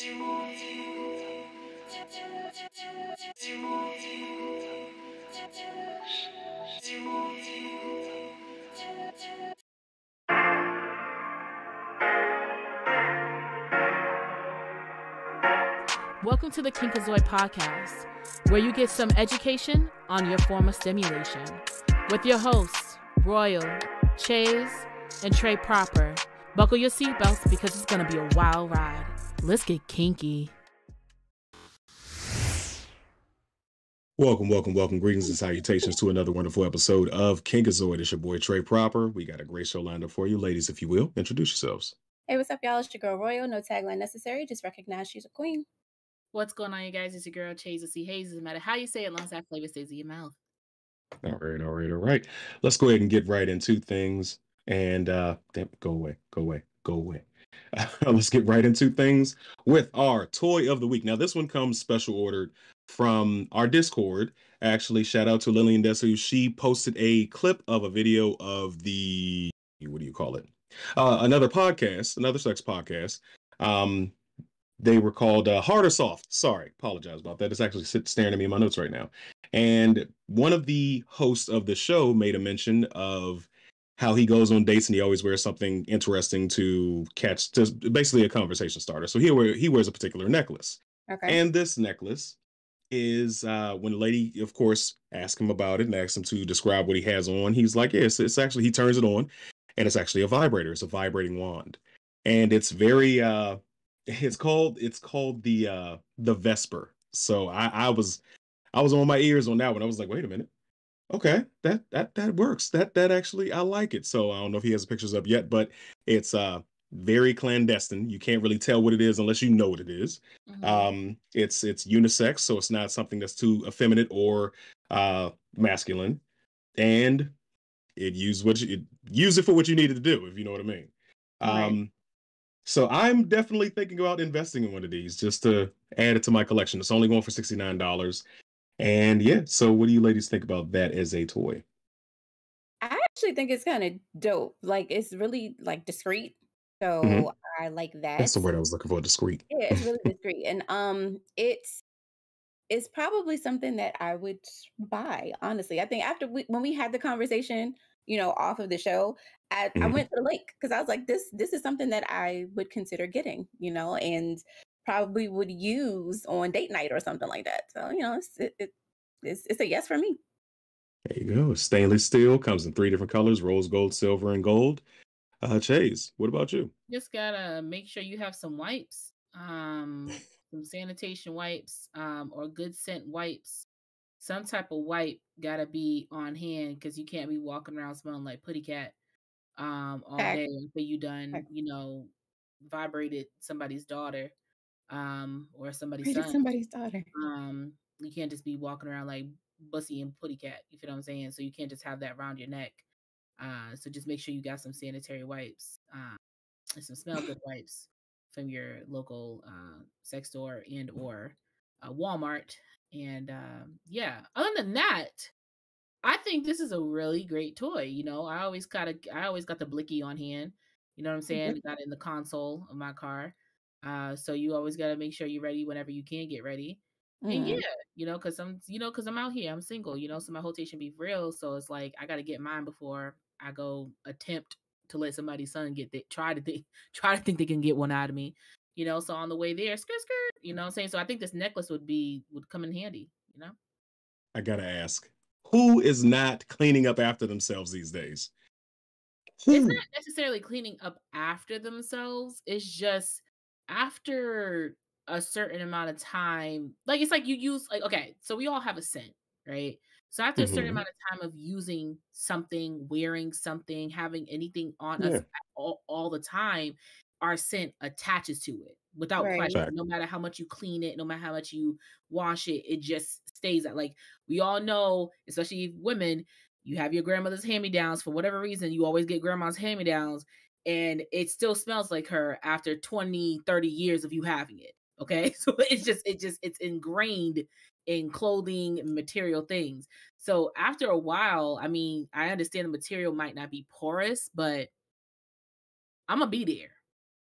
Welcome to the Kinkazoid Podcast, where you get some education on your form of stimulation. With your hosts, Royal, Chase, and Trey Proper. Buckle your seatbelts because it's going to be a wild ride. Let's get kinky. Welcome, welcome, welcome. Greetings and salutations to another wonderful episode of Kinkazoid. It's your boy Trey Proper. We got a great show lined up for you. Ladies, if you will, introduce yourselves. Hey, what's up, y'all? It's your girl Royal. No tagline necessary. Just recognize she's a queen. What's going on, you guys? It's your girl Chase C. Hayes. Doesn't matter how you say it, long as that flavor stays in your mouth. All right, all right, all right. Let's go ahead and get right into things. And uh damn, go away, go away, go away. let's get right into things with our toy of the week. Now, this one comes special ordered from our Discord. Actually, shout out to Lillian Desu. She posted a clip of a video of the what do you call it? Uh, another podcast, another sex podcast. Um, they were called uh, Hard or Soft. Sorry, apologize about that. It's actually staring at me in my notes right now. And one of the hosts of the show made a mention of how he goes on dates and he always wears something interesting to catch, to basically a conversation starter. So he wear, he wears a particular necklace. Okay. And this necklace is uh, when the lady, of course, asks him about it and asks him to describe what he has on. He's like, yes, it's actually, he turns it on and it's actually a vibrator. It's a vibrating wand. And it's very, uh, it's called, it's called the, uh, the Vesper. So I, I was, I was on my ears on that one. I was like, wait a minute. Okay, that that that works. That that actually I like it. So I don't know if he has the pictures up yet, but it's uh very clandestine. You can't really tell what it is unless you know what it is. Mhm. Um, it's it's unisex, so it's not something that's too effeminate or uh masculine, and it use what you it, use it for what you needed to do, if you know what I mean. Right. Um, so I'm definitely thinking about investing in one of these just to add it to my collection. It's only going for sixty nine dollars, and yeah. So what do you ladies think about that as a toy? I actually think it's kind of dope. Like it's really like discreet. So Mhm. I like that. That's the word I was looking for. Discreet. Yeah, it's really discreet. And um it's it's probably something that I would buy, honestly. I think after we when we had the conversation, you know, off of the show, I, I Mhm. went to the lake because I was like, this this is something that I would consider getting, you know, and probably would use on date night or something like that. So, you know, it's it, it it's, it's a yes for me. There you go. Stainless steel comes in three different colors: rose gold, silver, and gold. Uh, Chase, what about you? Just gotta make sure you have some wipes, um, some sanitation wipes, um, or good scent wipes. Some type of wipe gotta be on hand because you can't be walking around smelling like putty cat um all day until you done, you know, vibrated somebody's daughter, um, or somebody's Rated son. somebody's daughter. Um, you can't just be walking around like Bussy and Putty Cat. You feel what I'm saying? So you can't just have that around your neck. Uh, so just make sure you got some sanitary wipes, uh, and some smell good wipes from your local uh, sex store and or uh, Walmart. And um, yeah, other than that, I think this is a really great toy. You know, I always got a, I always got the blicky on hand. You know what I'm saying? Got it in the console of my car. Uh, so you always got to make sure you're ready whenever you can get ready. And Mhm. yeah, you know, cause I'm, you know, cause I'm out here, I'm single, you know, so my whole should be real. So it's like I gotta get mine before I go attempt to let somebody's son get the, try to think, try to think they can get one out of me, you know. So on the way there, skirt, skirt, you know what I'm saying. So I think this necklace would be would come in handy, you know. I gotta ask, who is not cleaning up after themselves these days? It's not necessarily cleaning up after themselves. It's just after a certain amount of time. Like it's like you use like okay, so we all have a scent, right? So after a certain Mhm. amount of time of using something, wearing something, having anything on us all, all the time, our scent attaches to it without Right. question. Fact. No matter how much you clean it, no matter how much you wash it, it just stays at like we all know, especially women, you have your grandmother's hand-me-downs for whatever reason, you always get grandma's hand-me-downs and it still smells like her after 20, 30 years of you having it. Okay? So it's just it just it's ingrained in clothing material things. So after a while, I mean, I understand the material might not be porous, but I'm gonna be there.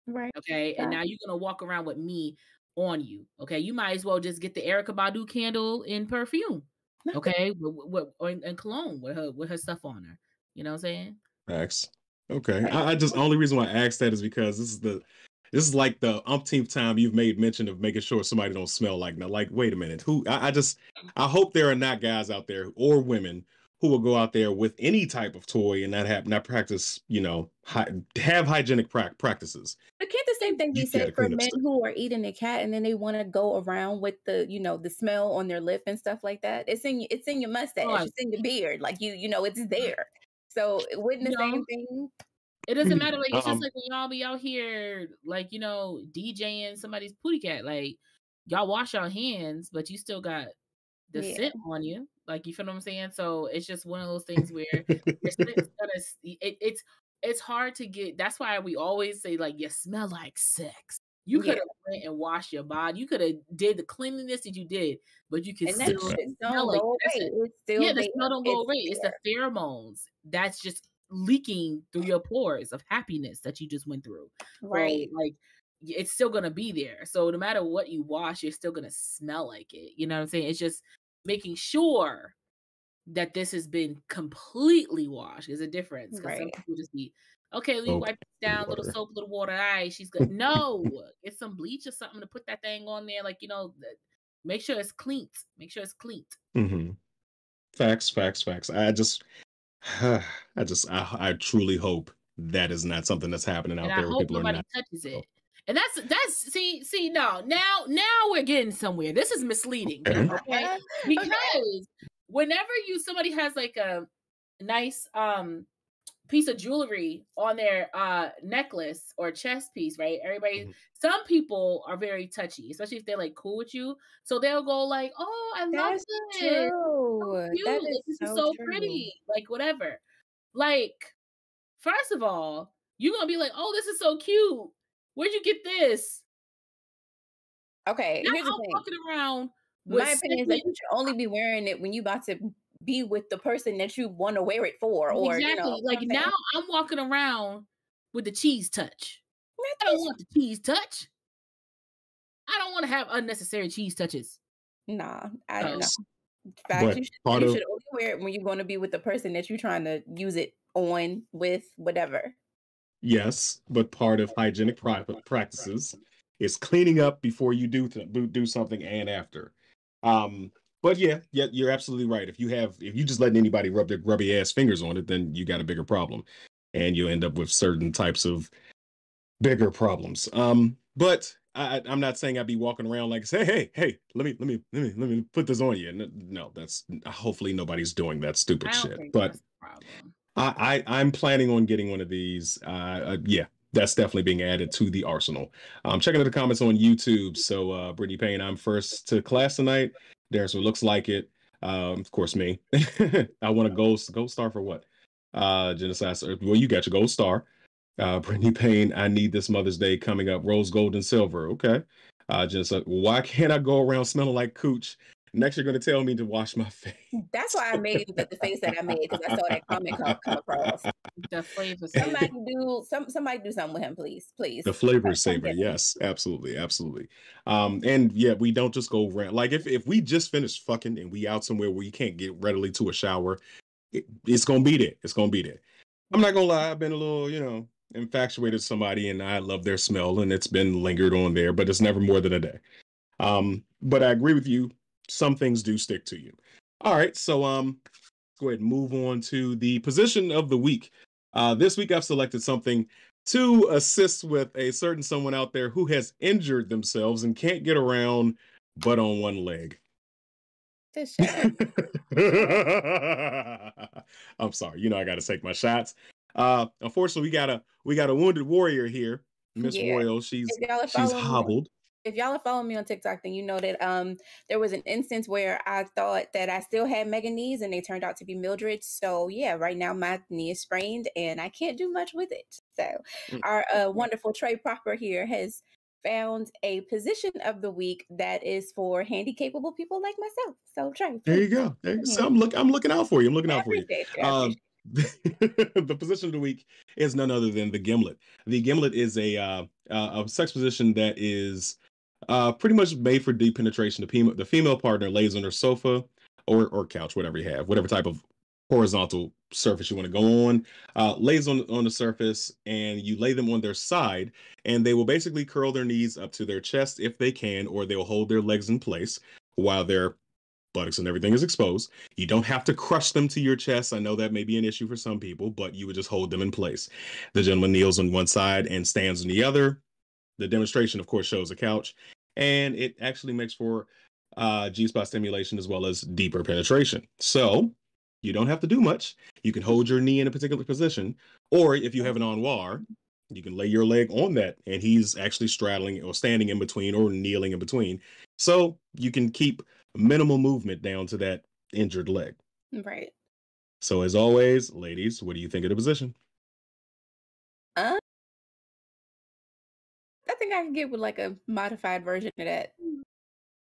Right. Okay. And now you're gonna walk around with me on you. Okay. You might as well just get the Erykah Badu candle in perfume. Okay. with, with, or in, in cologne with her with her stuff on her. You know what I'm saying? Facts. Okay. I, I just only reason why I asked that is because this is the this is like the umpteenth time you've made mention of making sure somebody don't smell like now. Like, wait a minute, who? I, I just, I hope there are not guys out there or women who will go out there with any type of toy and not have not practice, you know, hi, have hygienic pra- practices. But can't the same thing be said for men stuff. who are eating a cat and then they want to go around with the, you know, the smell on their lip and stuff like that? It's in it's in your mustache, oh, it's in your beard, like you, you know, it's there. So wouldn't the same thing? It doesn't matter. Like it's um, just like when y'all be out here, like you know, DJing somebody's pooty cat. Like y'all wash your hands, but you still got the yeah. scent on you. Like you feel what I'm saying? So it's just one of those things where it's, gonna, it, it's it's hard to get. That's why we always say like you smell like sex. You could have yeah. went and washed your body. You could have did the cleanliness that you did, but you can still smell like still yeah, the smell don't go away. It's the pheromones that's just leaking through your pores of happiness that you just went through. Right. Like it's still gonna be there. So no matter what you wash, you're still gonna smell like it. You know what I'm saying? It's just making sure that this has been completely washed is a difference. Because right. some people just be, okay, we wipe this down, a little soap, a little water, all right, she's good. No, get some bleach or something to put that thing on there. Like, you know, make sure it's clean. Make sure it's clean. Mm-hmm. Facts, facts, facts. I just, I just, I, I truly hope that is not something that's happening out and there. I hope nobody touches it. And that's that's see see no now now we're getting somewhere. This is misleading, okay? Because okay. whenever you somebody has like a nice um piece of jewelry on their uh necklace or chest piece, right? Everybody mm-hmm. some people are very touchy, especially if they're like cool with you. So they'll go like, "Oh, I love That's this. True. So that is this so is so pretty." Like whatever. Like first of all, you're going to be like, "Oh, this is so cute." Where'd you get this? Okay, now here's I'm the thing. walking around. My opinion is that you should only be wearing it when you about to be with the person that you want to wear it for. Or exactly, you know, like now I'm walking around with the cheese touch. I don't want the cheese touch. I don't want to have unnecessary cheese touches. Nah, I don't know. fact, you, should, you should only wear it when you're going to be with the person that you're trying to use it on with, whatever. Yes, but part of hygienic practices is cleaning up before you do th- do something and after. Um, but yeah, yeah, you're absolutely right. If you have, if you just letting anybody rub their grubby ass fingers on it, then you got a bigger problem, and you end up with certain types of bigger problems. Um, but I, am not saying I'd be walking around like, say, hey, hey, let me, let me, let me, let me put this on you. No, that's hopefully nobody's doing that stupid shit. But I, I am planning on getting one of these. Uh, uh, yeah, that's definitely being added to the arsenal. I'm um, checking out the comments on YouTube. So uh, Brittany Payne, I'm first to class tonight. There's what looks like it. Um, of course, me. I want a gold gold star for what? Uh, genocide. Well, you got your gold star. Uh, Brittany Payne, I need this Mother's Day coming up. Rose gold and silver. Okay. Uh, genocide. Why can't I go around smelling like cooch? Next, you're going to tell me to wash my face. That's why I made the, the face that I made because I saw that comment come, come across. The flavor. Somebody do some. Somebody do something with him, please, please. The flavor saver. Yes, absolutely, absolutely. Um, and yeah, we don't just go around. Like if if we just finished fucking and we out somewhere where you can't get readily to a shower, it, it's gonna be there. It's gonna be there. I'm not gonna lie. I've been a little, you know, infatuated with somebody, and I love their smell, and it's been lingered on there, but it's never more than a day. Um, but I agree with you some things do stick to you. All right, so um, go ahead and move on to the position of the week. Uh, this week I've selected something to assist with a certain someone out there who has injured themselves and can't get around but on one leg. I'm sorry, you know I got to take my shots. Uh, unfortunately, we got a we got a wounded warrior here, Miss yeah. Royal. She's she's hobbled if y'all are following me on TikTok, then you know that um there was an instance where I thought that I still had mega knees and they turned out to be Mildred. So yeah, right now my knee is sprained and I can't do much with it. So mm-hmm. our uh, wonderful Trey Proper here has found a position of the week that is for handy capable people like myself. So Trey, there you go. There you go. So I'm look I'm looking out for you. I'm looking out for you. you. Um, the position of the week is none other than the gimlet. The gimlet is a uh, uh, a sex position that is uh, pretty much made for deep penetration. The, the female partner lays on her sofa or or couch, whatever you have, whatever type of horizontal surface you want to go on, uh, lays on on the surface, and you lay them on their side, and they will basically curl their knees up to their chest if they can, or they'll hold their legs in place while their buttocks and everything is exposed. You don't have to crush them to your chest. I know that may be an issue for some people, but you would just hold them in place. The gentleman kneels on one side and stands on the other. The demonstration, of course, shows a couch, and it actually makes for uh, G spot stimulation as well as deeper penetration. So you don't have to do much. You can hold your knee in a particular position, or if you have an armoire, you can lay your leg on that, and he's actually straddling or standing in between or kneeling in between. So you can keep minimal movement down to that injured leg. Right. So as always, ladies, what do you think of the position? Uh, I think I can get with like a modified version of that.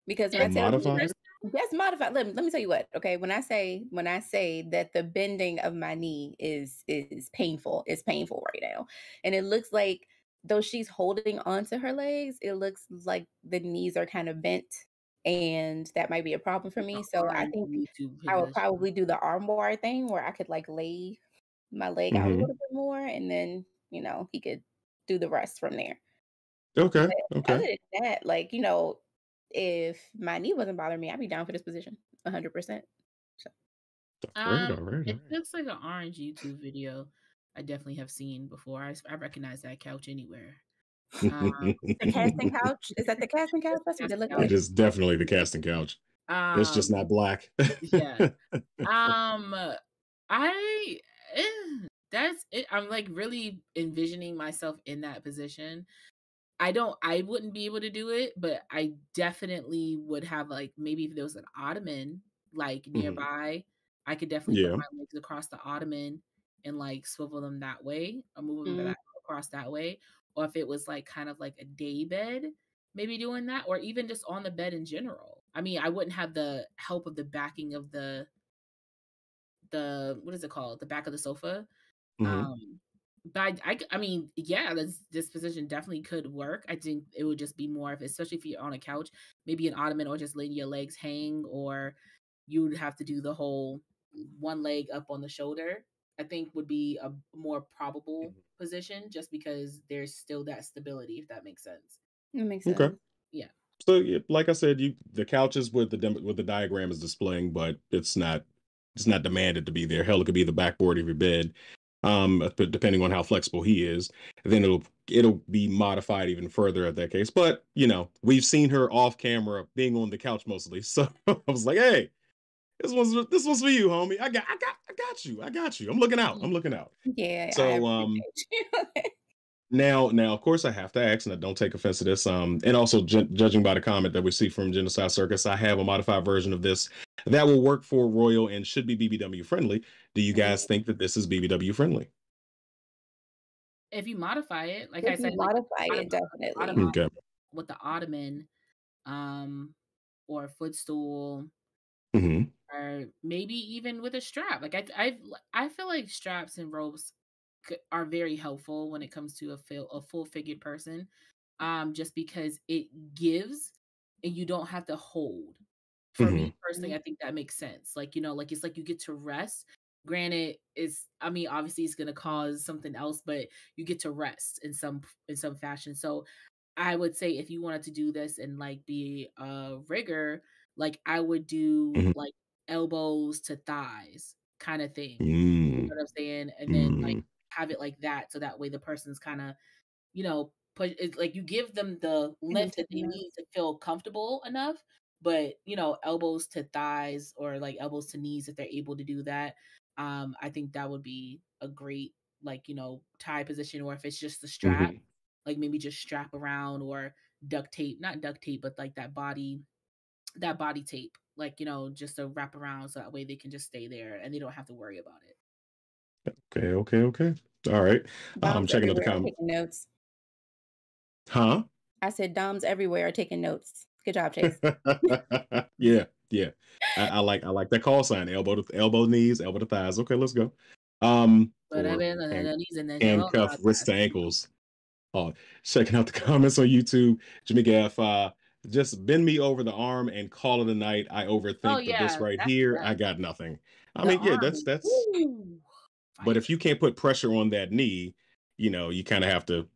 Because when A I tell modified? That's modified. Let me, let me tell you what. Okay, when I say when I say that the bending of my knee is is painful, it's painful right now, and it looks like though she's holding onto her legs, it looks like the knees are kind of bent, and that might be a problem for me. So I think I would probably do the armbar thing where I could like lay my leg out a Mhm. little bit more, and then you know he could do the rest from there. Okay, But okay. other than that, like you know, if my knee wasn't bothering me, I'd be down for this position, hundred percent. All right, Um, all right, all it right. looks like an orange YouTube video. I definitely have seen before. I recognize that couch anywhere. Um, The casting couch is that the casting couch? That's what Casting it like. it is definitely the casting couch. It's just um, not black. yeah. Um, I eh, that's it. I'm like really envisioning myself in that position. I don't. I wouldn't be able to do it, but I definitely would have like maybe if there was an ottoman like Mhm. nearby, I could definitely Yeah. put my legs across the ottoman and like swivel them that way or move them Mm. that across that way. Or if it was like kind of like a day bed, maybe doing that, or even just on the bed in general. I mean, I wouldn't have the help of the backing of the the what is it called? The back of the sofa. Mhm. Um, but I, I mean, yeah, this this position definitely could work. I think it would just be more of, especially if you're on a couch, maybe an ottoman, or just letting your legs hang, or you would have to do the whole one leg up on the shoulder. I think would be a more probable Mhm. position, just because there's still that stability, if that makes sense. That makes sense. Okay. Yeah. So, like I said, you the couch is what the dem- what the diagram is displaying, but it's not it's not demanded to be there. Hell, it could be the backboard of your bed, um, depending on how flexible he is, then it'll it'll be modified even further at that case. But you know, we've seen her off camera being on the couch mostly, so I was like, hey, this one's this one's for you, homie. I got I got I got you. I got you. I'm looking out. I'm looking out. Yeah, So, um. Now, now, of course, I have to ask, and I don't take offense to this. Um, and also, ju- judging by the comment that we see from Genocide Circus, I have a modified version of this that will work for Royal and should be BBW friendly. Do you guys think that this is BBW friendly? If you modify it, like I if you said, like modify it, modify- definitely. Ottoman. Okay. with the ottoman, um, or footstool, hmm or maybe even with a strap. Like I, I, I feel like straps and ropes c- are very helpful when it comes to a full, a full figured person, um, just because it gives and you don't have to hold. For me personally, I think that makes sense. Like you know, like it's like you get to rest. Granted, it's I mean, obviously it's gonna cause something else, but you get to rest in some in some fashion. So I would say if you wanted to do this and like be a rigger, like I would do Mhm. like elbows to thighs kind of thing. You mm know what I'm saying? And then like mm have it like that so that way the person's kind of, you know, put it's like you give them the length that they need to feel comfortable enough, but you know, elbows to thighs or like elbows to knees if they're able to do that. Um, I think that would be a great like, you know, tie position or if it's just the strap mhm. like maybe just strap around or duct tape, not duct tape, but like that body, that body tape, like you know, just to wrap around so that way they can just stay there and they don't have to worry about it. Okay, okay, okay. All right. I'm Doms checking out the comments. notes. Huh? I said Doms everywhere are taking notes. Good job, Chase. yeah, yeah. I, I like I like that call sign. Elbow to elbow knees, elbow to thighs. Okay, let's go. Um, But I for mean, hand- and these and then they're handcuff wrists to ankles. Oh, checking out the comments on YouTube. Jimmy Gaff, uh, just bend me over the arm and call it a night. I overthink, Oh but this right here, that. I got nothing. I The mean, yeah, arm that's that's. woo, But if you can't put pressure on that knee, you know, you kind of have to.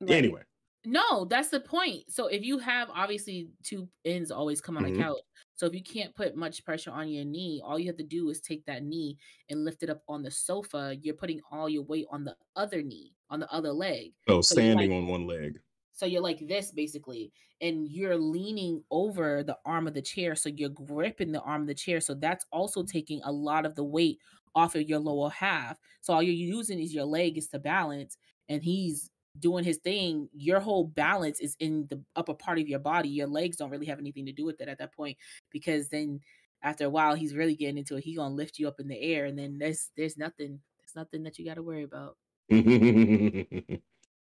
Right. Anyway, No, that's the point. So if you have obviously two ends always come on Mhm. the couch. So if you can't put much pressure on your knee, all you have to do is take that knee and lift it up on the sofa. You're putting all your weight on the other knee, on the other leg. so So you're like standing on one leg. so you're like this basically, and you're leaning over the arm of the chair. So you're gripping the arm of the chair. So that's also taking a lot of the weight off of your lower half. So all you're using is your leg is to balance, and he's doing his thing. Your whole balance is in the upper part of your body. Your legs don't really have anything to do with it at that point, because then after a while he's really getting into it. He gonna lift you up in the air, and then there's there's nothing there's nothing that you got to worry about.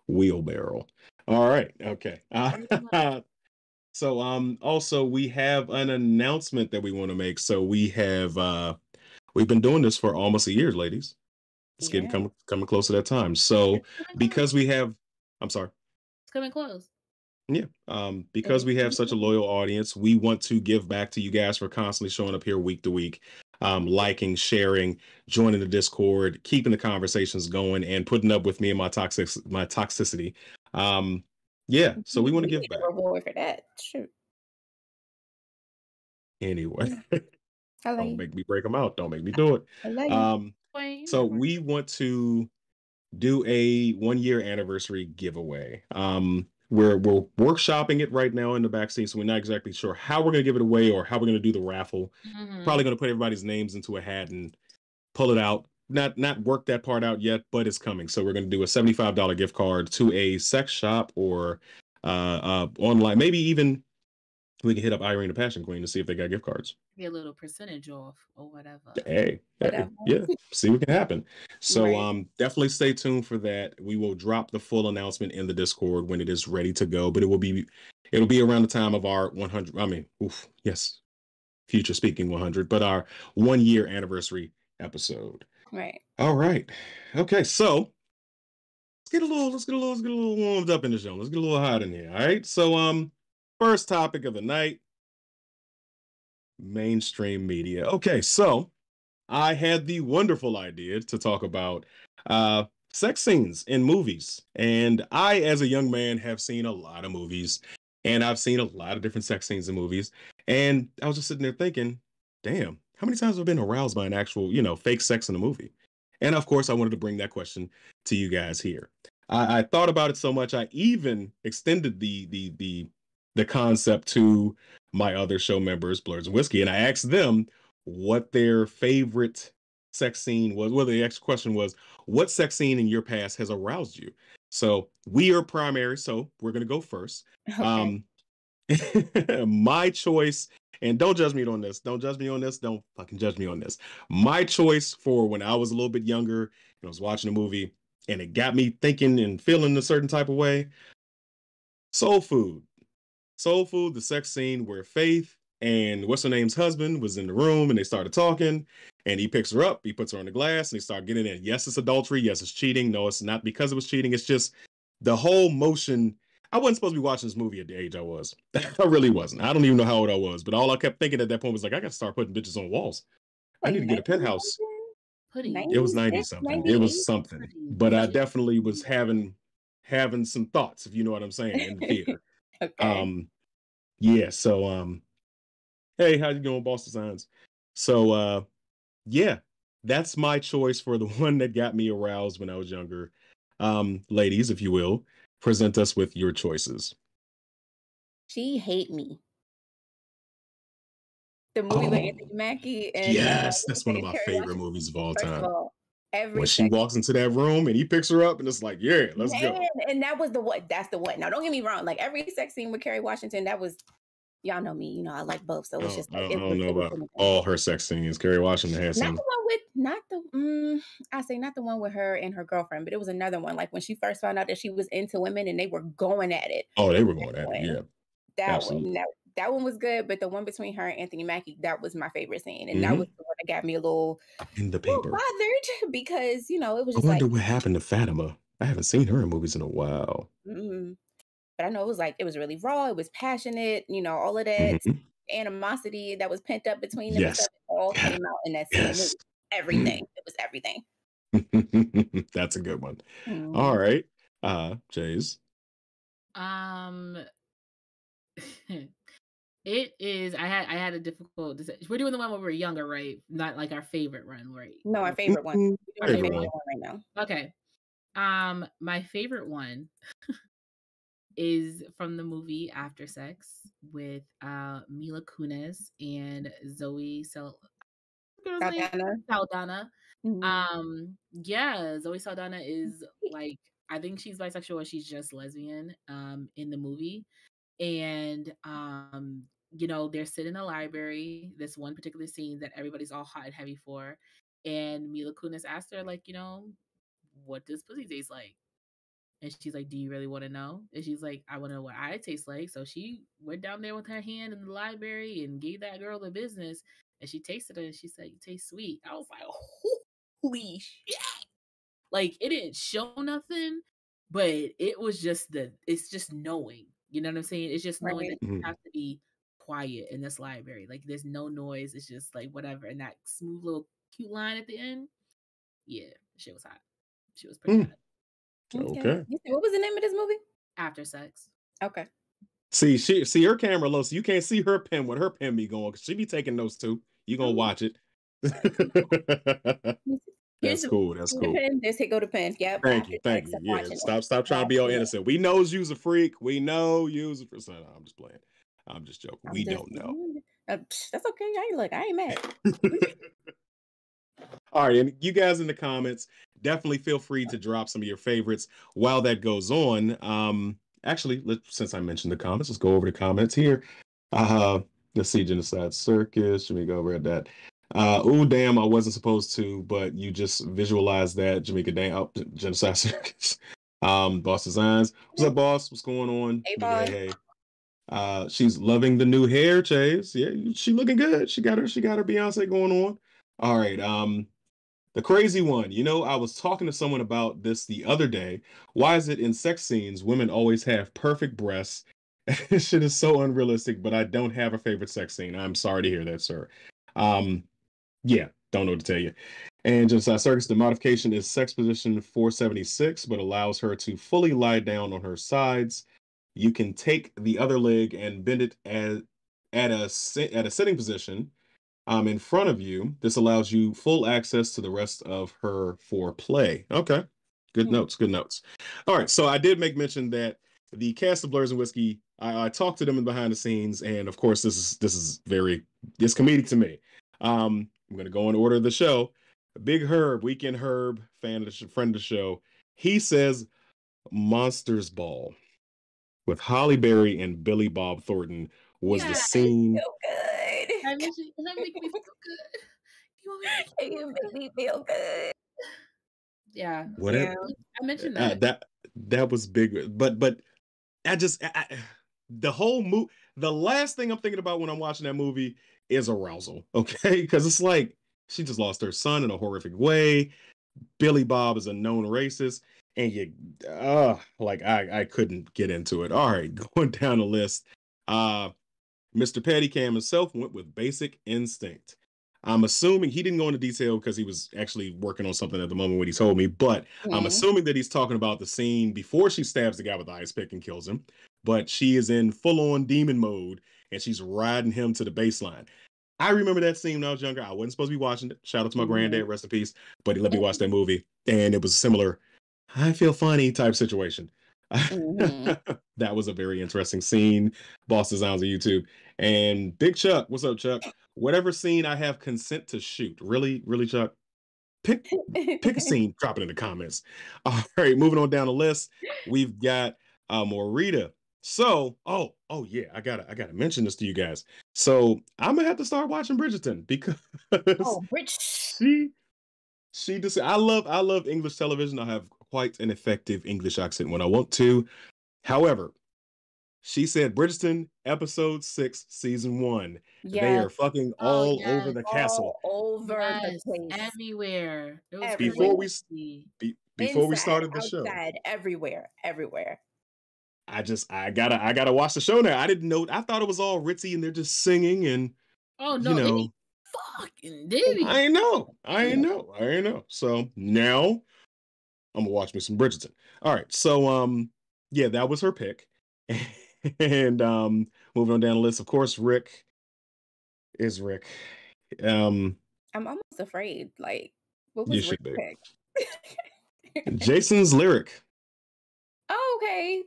Wheelbarrow. All right. Okay. Much. so um also we have an announcement that we want to make. So we have uh we've been doing this for almost a year, ladies. It's getting coming coming close to that time. So It's coming close. because we have I'm sorry. It's coming close. Yeah. Um, because we have such a loyal audience, we want to give back to you guys for constantly showing up here week to week, um, liking, sharing, joining the Discord, keeping the conversations going, and putting up with me and my toxic my toxicity. Um, yeah, so we want to give back. reward for that. Shoot. Anyway, I like don't you. make me break them out. Don't make me do it. I like. Um, you so we want to do a one year anniversary giveaway. Um, we're we're workshopping it right now in the backseat, so we're not exactly sure how we're gonna give it away or how we're gonna do the raffle. Mhm. Probably gonna put everybody's names into a hat and pull it out. Not not work that part out yet, but it's coming. So we're gonna do a seventy five dollar gift card to a sex shop or uh, uh online, maybe even we can hit up Irene the Passion Queen to see if they got gift cards. Get a little percentage off or whatever. Hey, Whatever. yeah, see what can happen. So Right. um definitely stay tuned for that. We will drop the full announcement in the Discord when it is ready to go, but it will be it'll be around the time of our 100 I mean, oof, yes. Future speaking 100, but our 1 year anniversary episode. Right. All right. Okay, so let's get a little let's get a little let's get a little warmed up in the show. Let's get a little hot in here. All right. So um first topic of the night mainstream media. Okay, so I had the wonderful idea to talk about uh sex scenes in movies. And I as a young man have seen a lot of movies and I've seen a lot of different sex scenes in movies and I was just sitting there thinking, damn, how many times have I been aroused by an actual, you know, fake sex in a movie? And of course, I wanted to bring that question to you guys here. I, I thought about it so much, I even extended the the the the concept to my other show members, Blurs and Whiskey, and I asked them what their favorite sex scene was. Well, the next question was, what sex scene in your past has aroused you? So we are primary, so we're gonna go first. Okay. Um, my choice, and don't judge me on this. Don't judge me on this. Don't fucking judge me on this. My choice for when I was a little bit younger and I was watching a movie and it got me thinking and feeling a certain type of way. Soul Food. Soul Food, the sex scene where Faith and what's her name's husband was in the room and they started talking and he picks her up, he puts her on the glass and they start getting in. Yes, it's adultery. Yes, it's cheating. No, it's not because it was cheating. It's just the whole motion. I wasn't supposed to be watching this movie at the age I was. I really wasn't. I don't even know how old I was, but all I kept thinking at that point was like, I got to start putting bitches on walls. I need to get a penthouse. It was 90 something. It was something. But I definitely was having having some thoughts, if you know what I'm saying, in the theater. Okay. um yeah, so um hey, how you going, Boss Designs? So uh yeah, that's my choice for the one that got me aroused when I was younger. Um, ladies, if you will, present us with your choices. she hate me. The movie with Oh, Anthony Mackie and uh, Yes, that's one of my favorite movies of all time. of all, every When she walks into that room and he picks her up and it's like, yeah, let's go. And that was the one. That's the one. Now, don't get me wrong. Like every sex scene with Kerry Washington, that was. Y'all know me. You know I like both, so it's don't, just I don't- I don't know about all her sex scenes. Kerry Washington has Not some. the one with, not the. Mm, I say not the one with her and her girlfriend, but it was another one. Like when she first found out that she was into women and they were going at it. Oh, they were going at it. Yeah. That Absolutely. one, that, that one was good, but the one between her and Anthony Mackie, that was my favorite scene, and that Mhm. was the one that got me a little, In the paper. bothered because you know it was I just like wonder what happened to Fatima. I haven't seen her in movies in a while. mm, but I know it was like it was really raw. It was passionate. You know, all of that Mhm. animosity that was pent up between them Yes. stuff it all came out in that scene. It Yes. was everything. It was everything. That's a good one. Mhm. All right. Uh Jays. Um, it is. I had I had a difficult. Decision. We're doing the one when we were younger, right? Not like our favorite run, right? No, our favorite one. Mm, We're our favorite favorite one. one right now. Okay. Um, my favorite one is from the movie After Sex with uh Mila Kunis and Zoe Sal- girl's name? Saldana. Saldana. Mhm. Um, yeah, Zoe Saldana is like I think she's bisexual or she's just lesbian um in the movie. And um, you know, they're sitting in the library, this one particular scene that everybody's all hot and heavy for. And Mila Kunis asked her, like, you know, what does pussy taste like? And she's like, Do you really want to know? And she's like, I want to know what I taste like. So she went down there with her hand in the library and gave that girl the business. And she tasted it and she said, You taste sweet. I was like, Holy shit. Like it didn't show nothing, but it was just the it's just knowing. You know what I'm saying? It's just knowing Right. that you Mhm. have to be quiet in this library. Like there's no noise. It's just like whatever. And that smooth little cute line at the end. Yeah, shit was hot. She was pretty Mm. hot. Okay. You what was the name of this movie? After sex. Okay. See, she see her camera low, so you can't see her pen when her pen be going. 'cause she be taking notes too. You gonna Mhm. watch it. Here's That's cool. That's cool. pen. Just hit go to pen. Yep. Thank you. Thank you. Yeah. Stop stop trying to be all innocent. We knows you's a freak. We know you's a no, no, I'm just playing. I'm just joking. I'm we just- don't know. Uh, that's okay. I ain't look. I ain't mad. All right, and you guys in the comments definitely feel free to drop some of your favorites while that goes on. Um, actually, let since I mentioned the comments, let's go over the comments here. Uh, let's see, Genocide Circus. Let me go over at that. Uh, oh damn, I wasn't supposed to, but you just visualized that, Jamaica. Damn, oh, Genocide Circus. Um, Boss Designs. What's up, boss? What's going on? Hey, boss. hey. Uh, she's loving the new hair, Chase. Yeah, she looking good. She got her, she got her Beyonce going on. All right. Um, the crazy one. You know, I was talking to someone about this the other day. Why is it in sex scenes women always have perfect breasts? This shit is so unrealistic, but I don't have a favorite sex scene. I'm sorry to hear that, sir. Um, yeah, don't know what to tell you. And Genocide Circus, the modification is sex position 476, but allows her to fully lie down on her sides. You can take the other leg and bend it at, at a at a sitting position um, in front of you. This allows you full access to the rest of her foreplay. Okay. Good Hmm. notes. Good notes. All right. So I did make mention that the cast of Blurs and Whiskey, I, I talked to them in behind the scenes, and of course, this is this is very it's comedic to me. Um, I'm gonna go in order of the show. Big Herb, Weekend Herb, fan of the sh- friend of the show, he says Monsters Ball with Halle Berry and Billy Bob Thornton was the Yes. scene. Feel good. That makes me, that make me feel good. You want me to- You make me feel good. Yeah, Whatever. Yeah. I mentioned Uh, that. that that was big, but but I just I, I- the whole movie. The last thing I'm thinking about when I'm watching that movie is arousal. Okay, because it's like she just lost her son in a horrific way. Billy Bob is a known racist, and you, uh, like I I couldn't get into it. All right, going down the list. Uh, Mr. Patty Cam himself went with Basic Instinct. I'm assuming he didn't go into detail because he was actually working on something at the moment when he told me, but I'm assuming that he's talking about the scene before she stabs the guy with the ice pick and kills him. But she is in full on demon mode and she's riding him to the baseline. I remember that scene when I was younger. I wasn't supposed to be watching it. Shout out to my granddad, rest in peace. But he let me watch that movie. And it was similar, I feel funny type situation. Mhm. that was a very interesting scene. Boss Designs on YouTube. And Big Chuck, what's up, Chuck? Whatever scene I have consent to shoot. Really, really, Chuck? Pick pick a scene, drop it in the comments. All right, moving on down the list, we've got uh Morita. So, oh, oh yeah, I gotta I gotta mention this to you guys. So I'm gonna have to start watching Bridgerton because oh, Rich. she she just I love I love English television. I have quite an effective English accent when I want to. However, she said Bridgerton episode six, season one. They are fucking Oh, all over yes. the castle. All over Yes, the place. everywhere. Everywhere. Before we s- Be- before we started the show. outside, everywhere, everywhere. I just I gotta I gotta watch the show now. I didn't know. I thought it was all ritzy and they're just singing and Oh no, you know. fucking did I ain't know. I ain't Yeah. know. I ain't know. So now I'm gonna watch me some Bridgerton. All right. So um yeah, that was her pick. and um moving on down the list, of course, Rick is Rick. Um I'm almost afraid. Like, what You was should Rick be. pick? Jason's lyric. oh, okay.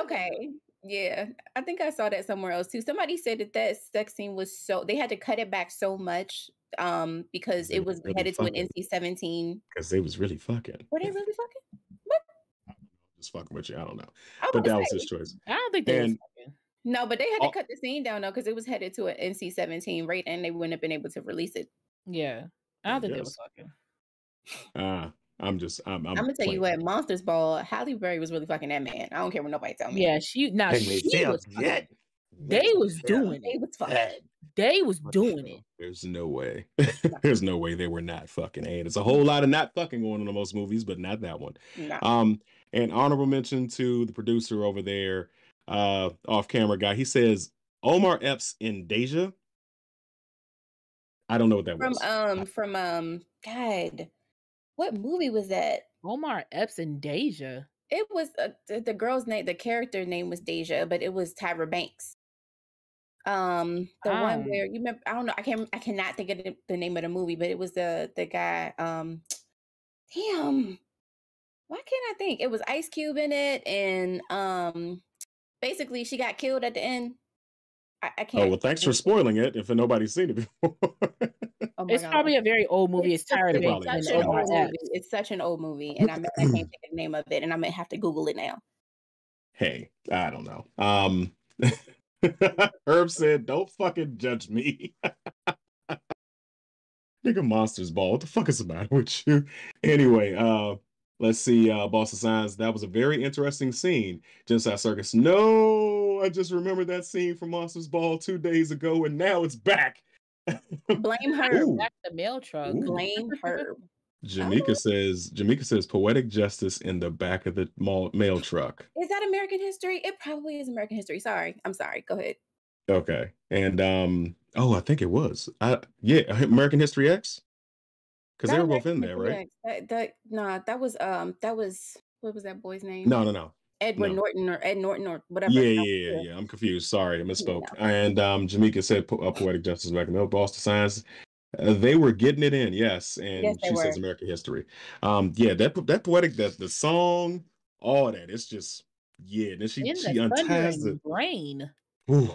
Okay. Yeah. I think I saw that somewhere else too. Somebody said that that sex scene was so they had to cut it back so much um because They it was really headed to an NC-17. Because they was really fucking. Were they really fucking? Just fucking with you. I don't know. I But that gonna was his choice. I don't think they was And- fucking. No, but they had to cut the scene down though because it was headed to an NC-17 rate and they wouldn't have been able to release it. Yeah. I don't think they Yes. was fucking. Uh I'm just I'm I'm, I'm, gonna tell you what, Monsters Ball, Halle Berry was really fucking that man. I don't care what nobody tell me. Yeah, she now Hey, she Michelle, was fucking- they was doing They it. was fucking. They was doing it. There's no way. There's no way they were not fucking. And it's a whole lot of not fucking going on in most movies, but not that one. No. Um, and honorable mention to the producer over there, uh, off camera guy. He says Omar Epps in Deja. I don't know what that from was. um from um God, what movie was that? Omar Epps and Deja. It was uh, the, girl's name. The character name was Deja, but it was Tyra Banks. Um, the one Oh. where you remember? I don't know. I can't. I cannot think of the, the name of the movie, but it was the the guy. Um, damn. Why can't I think? It was Ice Cube in it, and um, basically she got killed at the end. I, I can't. oh well, thanks for spoiling it. If nobody's seen it before, Oh my It's God. probably a very old movie. It's such- Tyra It Banks probably and is. such an old movie. It's such an old movie, and I, I can't think of the name of it, and I'm gonna have to Google it now. hey, I don't know. Um, Herb said, "Don't fucking judge me." Nigga, monsters ball. What the fuck is the matter with you? Anyway, uh, let's see. Uh, Boss Designs. That was a very interesting scene. Genocide Circus. No, I just remembered that scene from Monsters Ball two days ago, and now it's back. Blame her. Ooh. Back the mail truck. Ooh. Blame her. Jamaica says. Jamaica says poetic justice in the back of the mall, mail truck. Is that American history? It probably is American history. Sorry, I'm sorry. Go ahead. Okay. And um oh, I think it was. I yeah, American History X. Cuz they Not were both in there, History right? X. That, that nah, that was um that was what was that boy's name? No, no, no. Edward no. Norton or Ed Norton or whatever. Yeah, yeah, yeah, yeah. I'm confused. Sorry, I misspoke. And um Jamaica said po- uh, poetic justice back in the Boston Science. Uh, they were getting it in, yes. And Yes, she says. American history. Um, yeah, that that poetic that the song, all that. It's just yeah. And then she In she the unties the brain. Ooh,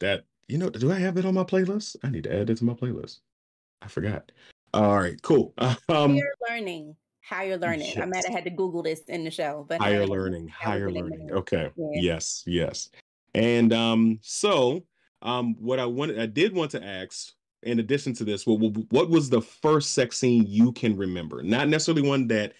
that you know, do I have it on my playlist? I need to add it to my playlist. I forgot. All right, cool. Um, Higher learning. Higher learning. Yes. I had to Google this in the show, but higher learning, higher learning. Okay. Yeah. Yes, yes. And um, so um, what I wanted, I did want to ask, in addition to this, what what was the first sex scene you can remember? Not necessarily one that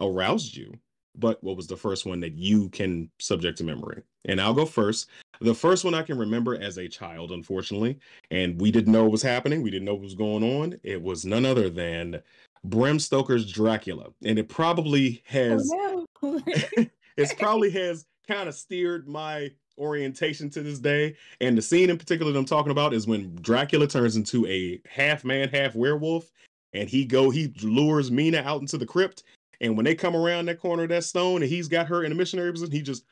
aroused you, but what was the first one that you can subject to memory? And I'll go first. The first one I can remember as a child, unfortunately, and we didn't know what was happening. We didn't know what was going on. It was none other than Bram Stoker's Dracula, and it probably oh, has Oh, no. it's probably has kind of steered my orientation to this day. And the scene in particular that I'm talking about is when Dracula turns into a half man, half werewolf, and he go he lures Mina out into the crypt. And when they come around that corner of that stone, and he's got her in a missionary position, he just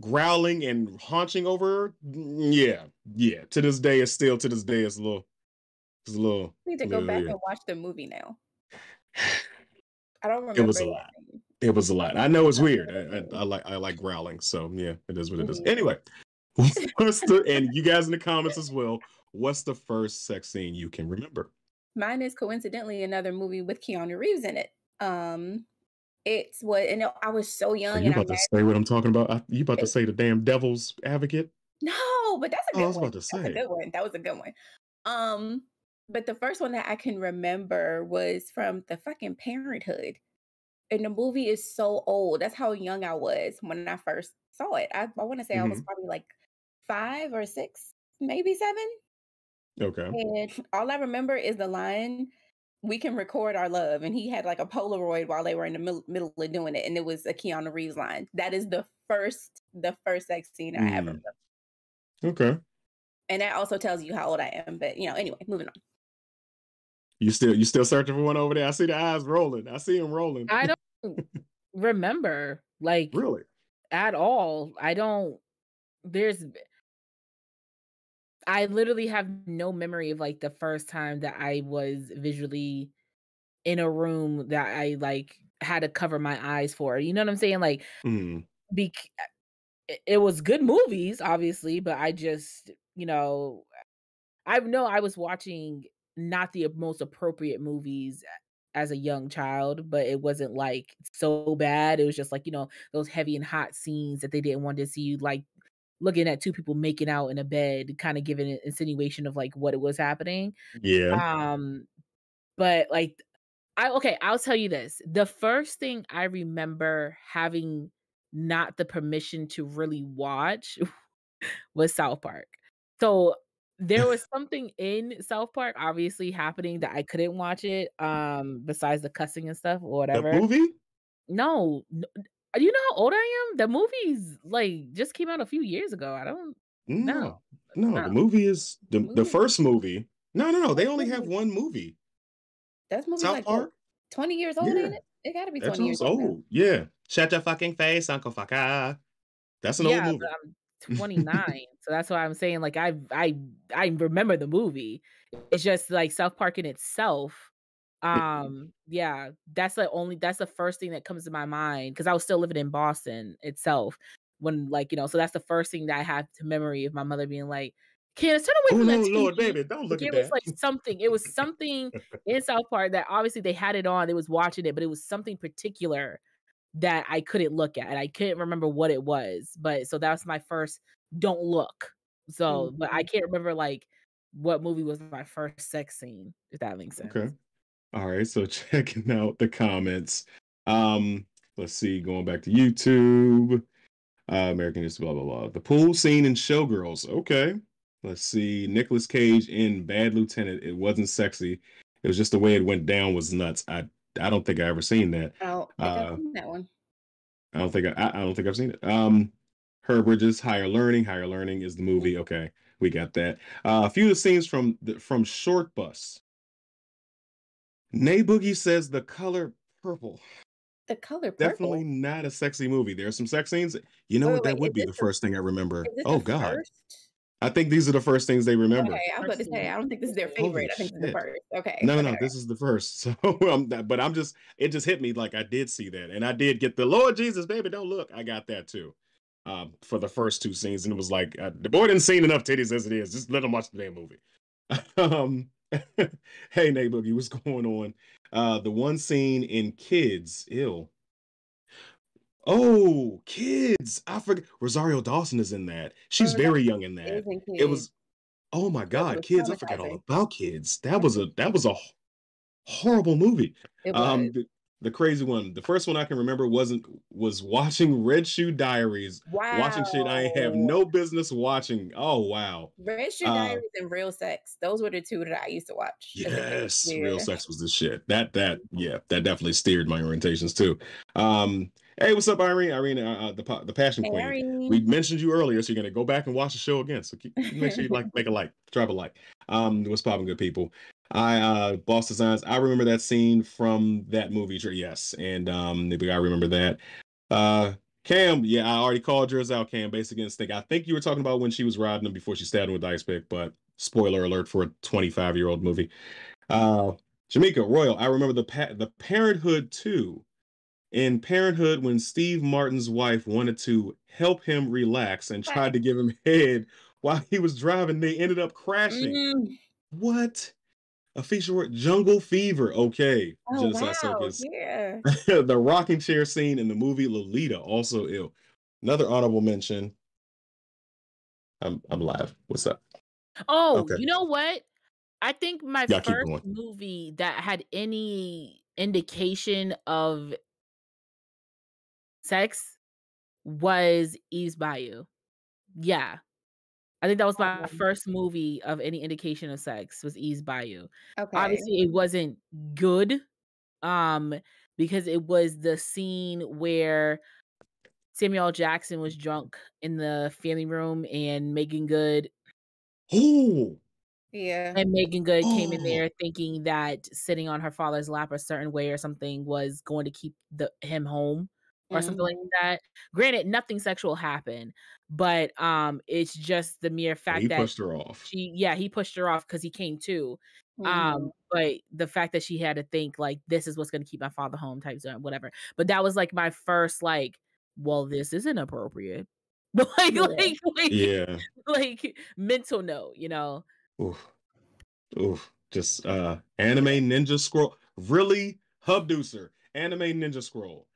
growling and haunching over her. Yeah, yeah. To this day, it's still to this day, it's a little, it's a little. need to go little back and watch the movie now. I don't remember. It was a lot. It was a lot. I know it's weird. I, I, I like I like growling, so yeah, it is what it is. Mhm. Anyway, what's the and you guys in the comments as well? What's the first sex scene you can remember? Mine is coincidentally another movie with Keanu Reeves in it. Um, it's what, and I was so young. Are you and I about to say what I'm talking about? I, you about to say the damn devil's advocate? No, but that's a Oh, good I was one. about to That's a good one. That was a good one. Um, but the first one that I can remember was from the fucking Parenthood, and the movie is so old. That's how young I was when I first saw it. I, I want to say I was Mm-hmm. probably like five or six, maybe seven. Okay. And all I remember is the line we can record our love. And he had like a Polaroid while they were in the middle, middle of doing it. And it was a Keanu Reeves line. That is the first, the first sex scene I ever. Mm. Okay. And that also tells you how old I am. But you know, anyway, moving on. You still you still searching for one over there? I see the eyes rolling. I see him rolling. I don't remember like really. at all. I don't. There's. I literally have no memory of like the first time that I was visually in a room that I like had to cover my eyes for. You know what I'm saying? Like, Mm. bec- it- it was good movies, obviously, but I just, you know, I know I was watching not the most appropriate movies as a young child, but it wasn't like so bad. It was just like, you know, those heavy and hot scenes that they didn't want to see like looking at two people making out in a bed, kind of giving an insinuation of like what it was happening. Yeah. Um, but like I okay, I'll tell you this. The first thing I remember having not the permission to really watch was South Park. So there was something in South Park obviously happening that I couldn't watch it um besides the cussing and stuff or the whatever. movie? No, do you know how old I am? The movie's like just came out a few years ago. I don't No. know. No, No. the movie is the the Movie. first movie. No, no, no. They only have one movie. That's movie South like Park. 20 years old, Yeah. ain't it? It gotta be 20 years old. old. Yeah. Shut your fucking face, Uncle Fucker. That's an yeah, old movie. I'm 29, so that's why I'm saying like I I I remember the movie. It's just like South Park in itself. Um, yeah, that's the only that's the first thing that comes to my mind because I was still living in Boston itself when like you know, so that's the first thing that I have to memory of my mother being like, "Candace, turn Oh away from no, that TV." Lord, baby, don't look Like, at it was like something. It was something in South Park that obviously they had it on. They was watching it, but it was something particular that I couldn't look at. I couldn't remember what it was. But so that was my first don't look. So, but I Mhm. can't remember like what movie was my first sex scene, if that makes sense. Okay. All right. So checking out the comments. Um, let's see, going back to YouTube. Uh, American is blah blah blah. The pool scene in Showgirls. Okay. Let's see. Nicolas Cage in Bad Lieutenant. It wasn't sexy. It was just the way it went down was nuts. I I don't think I ever seen that. I don't I've Uh, seen that one. I don't think I, I don't think I've seen it. Um, Herb Bridges, Higher Learning. Higher Learning is the movie. Okay, we got that. Uh, a few of the scenes from the, from Short Bus. Nay Boogie says the color purple. The color purple. Definitely not a sexy movie. There are some sex scenes. You know Wait, what? wait, That would be the first thing I remember. Oh God, first? I think these are the first things they remember. Okay, I was about to say, I don't think this is their Holy favorite. I think this is the first. Okay. No, no, okay, no. This is the first. So, um, that, but I'm just, it just hit me like I did see that, and I did get the Lord Jesus, baby, don't look. I got that too, um, for the first two scenes, and it was like uh, the boy didn't see enough titties as it is. Just let him watch the damn movie. um, hey, Nate Boogie, what's going on? Uh, the one scene in Kids, ill. Oh, Kids! I forget. Rosario Dawson is in that. She's Oh, very young in that. It was oh my god, kids! I forgot all about kids. That was a that was a horrible movie. Um, the, the crazy one. The first one I can remember wasn't was watching Red Shoe Diaries. wow. Watching shit I have no business watching. Oh wow. Red Shoe uh, Diaries and Real Sex. Those were the two that I used to watch. as a kid. Yes, real sex was the shit. That that yeah, that definitely steered my orientations too. Um, hey, what's up, Irene? Irene, uh, uh, the the Passion Queen. Harry. We mentioned you earlier, so you're gonna go back and watch the show again. So keep, make sure you like, make a like, drop a like. Um, what's popping, good people? I uh, Boss Designs. I remember that scene from that movie. Sure, Yes, and um, maybe I remember that. Uh, Cam, yeah, I already called yours out. Cam, Basic Instinct. I think you were talking about when she was riding him before she stabbed him with the ice pick, but spoiler alert for a 25 year old movie. Uh, Jamaica Royal. I remember the pa- the Parenthood too in Parenthood when Steve Martin's wife wanted to help him relax and tried to give him head while he was driving. They ended up crashing. Mm. What? A feature word Jungle Fever. Okay. Oh, Genocide wow. Circus. Yeah. the rocking chair scene in the movie Lolita, also ill. Another honorable mention. I'm I'm live. What's up? Oh, Okay. you know what? I think my keep first movie that had any indication of sex was Eve's Bayou. Yeah. I think that was my Um, first movie of any indication of sex was Eve's Bayou. okay. Obviously, it wasn't good, um, because it was the scene where Samuel Jackson was drunk in the family room and Meagan Good Oh, Yeah. and Meagan Good came in Oh. there thinking that sitting on her father's lap a certain way or something was going to keep the him home or something like Mhm. that. Granted, nothing sexual happened, but um, it's just the mere yeah, fact he that pushed her off. she, yeah, he pushed her off because he came too. Mhm. Um, but the fact that she had to think like this is what's going to keep my father home type zone, whatever. But that was like my first like, well, this isn't appropriate. But like, Yeah. like, like, Yeah. like mental note, you know. Oof. Oof. Just uh anime ninja scroll. Really? Hubdeucer. Anime ninja scroll.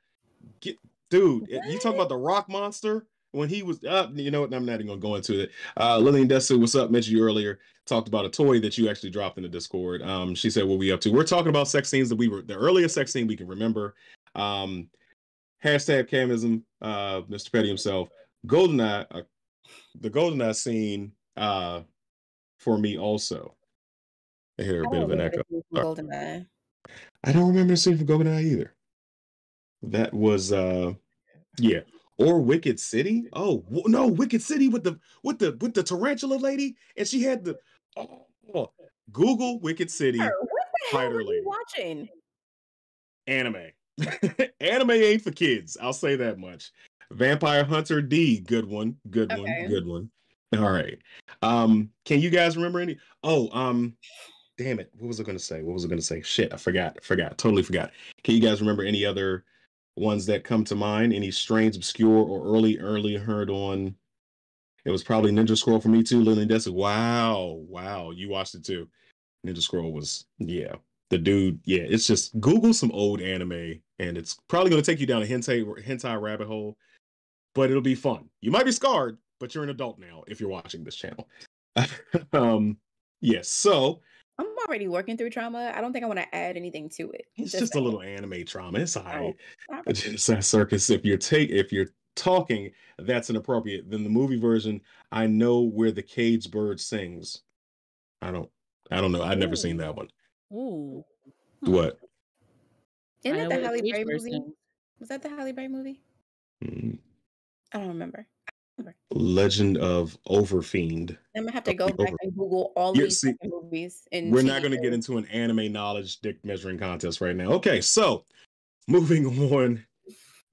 Get dude, eh, you talk about the rock monster when he was uh you know what? I'm not even gonna go into it. Uh Lillian Desu, what's up? Mentioned you earlier, talked about a toy that you actually dropped in the Discord. Um, she said what we up to. We're talking about sex scenes that we were the earliest sex scene we can remember. Um hashtag camism, uh, Mr. Petty himself. Goldeneye, uh, the Goldeneye scene, uh, for me also. I hear a I bit of an echo. the scene from Goldeneye. I don't remember the scene from Goldeneye either. That was uh yeah. Or Wicked City. Oh w- no, Wicked City with the with the with the tarantula lady, and she had the oh, Google Wicked City Sir, what the hell Spider Lady. you watching? anime. anime ain't for kids. I'll say that much. Vampire Hunter D, good one, good one, good one. All right. Um, can you guys remember any? Oh, um, damn it. What was I gonna say? What was I gonna say? Shit, I forgot. Forgot. Totally forgot. Can you guys remember any other ones that come to mind? Any strange, obscure, or early, early heard on? It was probably Ninja Scroll for me too. Lillian Dessa. Wow, wow, you watched it too. Ninja Scroll was yeah. The dude, yeah. It's just Google some old anime, and it's probably gonna take you down a hentai hentai rabbit hole, but it'll be fun. You might be scarred, but you're an adult now if you're watching this channel. um, yes. So I'm already working through trauma. I don't think I want to add anything to it. it's just a little anime trauma. It's all right. Not just a circus. If you're take if you're talking, that's inappropriate. Then the movie version, I know where the caged bird sings. I don't. I don't know. I've never seen that one. Ooh. Hmm. What? Isn't that the Halle Berry movie? sings. Was that the Halle Berry movie? Mm, I don't remember. Legend of Overfiend. I'm gonna have to go back and Google all Yeah, these see, movies. And We're not going to get into an anime knowledge dick measuring contest right now. Okay, so moving on,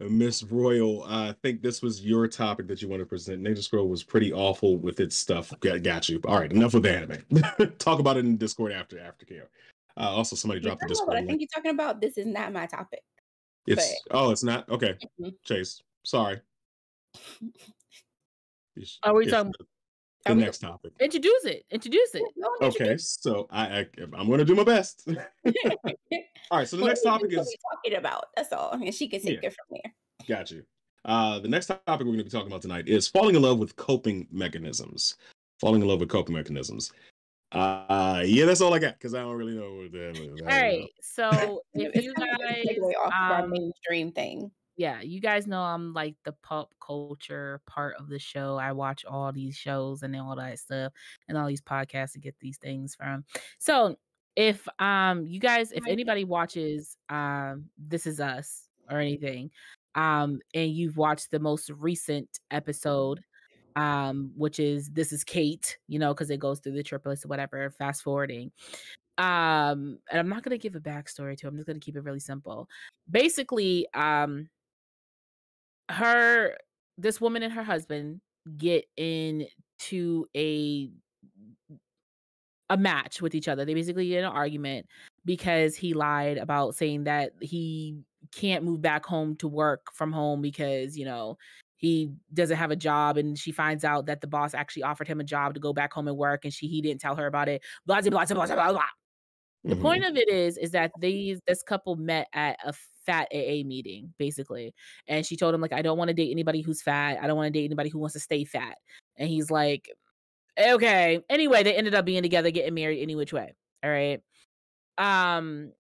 Miss Royal. I think this was your topic that you want to present. Ninja Scroll was pretty awful with its stuff. Got, got you. All right, enough with the anime. Talk about it in Discord after aftercare. Uh, also, somebody dropped the Discord I think you're talking about. This is not my topic. It's oh, it's not okay. Mhm. Chase, sorry. It's- Are we talking- the, the we- next topic? Introduce it. Introduce it. Go ahead, Okay, so I, I I'm going to do my best. All right, so the What next topic what is we talking about. That's all, and she can take Yeah. it from there. Got you. Uh, the next topic we're going to be talking about tonight is falling in love with coping mechanisms. Falling in love with coping mechanisms. Uh, yeah, that's all I got because I don't really know what the hell is. All right. So if you kind of a guys, segue off of our um, mainstream thing. Yeah, you guys know I'm like the pop culture part of the show. I watch all these shows and all that stuff and all these podcasts to get these things from. So if um you guys, if anybody watches um This Is Us or anything, um, and you've watched the most recent episode, um, which is This is Kate, you know, because it goes through the triplets or whatever, fast forwarding. Um, and I'm not gonna give a backstory to it, I'm just gonna keep it really simple. Basically, um her this woman and her husband get into a a match with each other. They basically get in an argument because he lied about saying that he can't move back home to work from home because, you know, he doesn't have a job and she finds out that the boss actually offered him a job to go back home and work and she he didn't tell her about it. Blah blah blah blah blah blah. The Mhm. point of it is is that these this couple met at a fat AA meeting basically and she told him like I don't want to date anybody who's fat. I don't want to date anybody who wants to stay fat. And he's like okay. Anyway, they ended up being together getting married any which way. All right. Um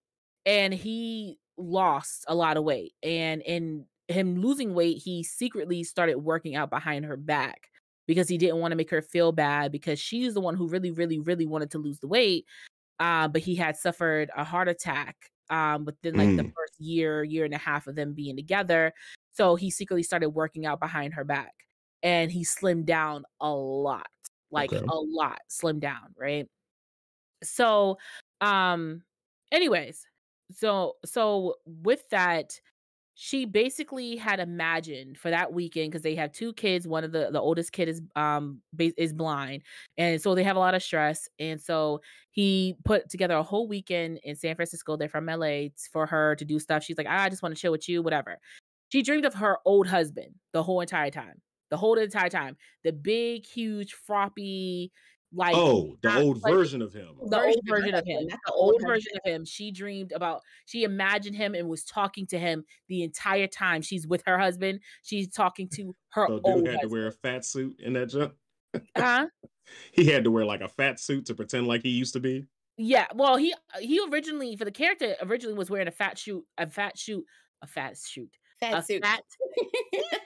and he lost a lot of weight and in him losing weight he secretly started working out behind her back because he didn't want to make her feel bad because she's the one who really, really, really wanted to lose the weight. Uh, but he had suffered a heart attack um, within like mm. the first year, year and a half of them being together. So he secretly started working out behind her back and he slimmed down a lot, like okay. a lot, slimmed down, right? So, um, anyways, so so with that, she basically had imagined for that weekend because they have two kids. One of the the oldest kid is um is blind, and so they have a lot of stress. And so he put together a whole weekend in San Francisco. They're from LA for her to do stuff. She's like, I just want to chill with you, whatever. She dreamed of her old husband the whole entire time. The whole entire time. The big, huge, froppy, like oh the old like, version of him. the old version of him the old version of him. she dreamed about she imagined him and was talking to him the entire time she's with her husband. She's talking to her so dude had husband. to wear a fat suit in that jump? Huh? He had to wear like a fat suit to pretend like he used to be? Yeah well he he originally for the character originally was wearing a fat shoot a fat shoot a fat shoot fat a suit. fat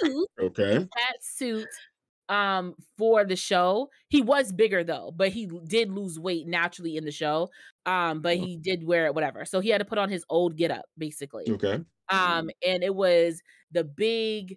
suit, okay fat suit um for the show. He was bigger though, but he did lose weight naturally in the show. Um, but he did wear it, whatever. So he had to put on his old get up, basically. Okay. Um, and it was the big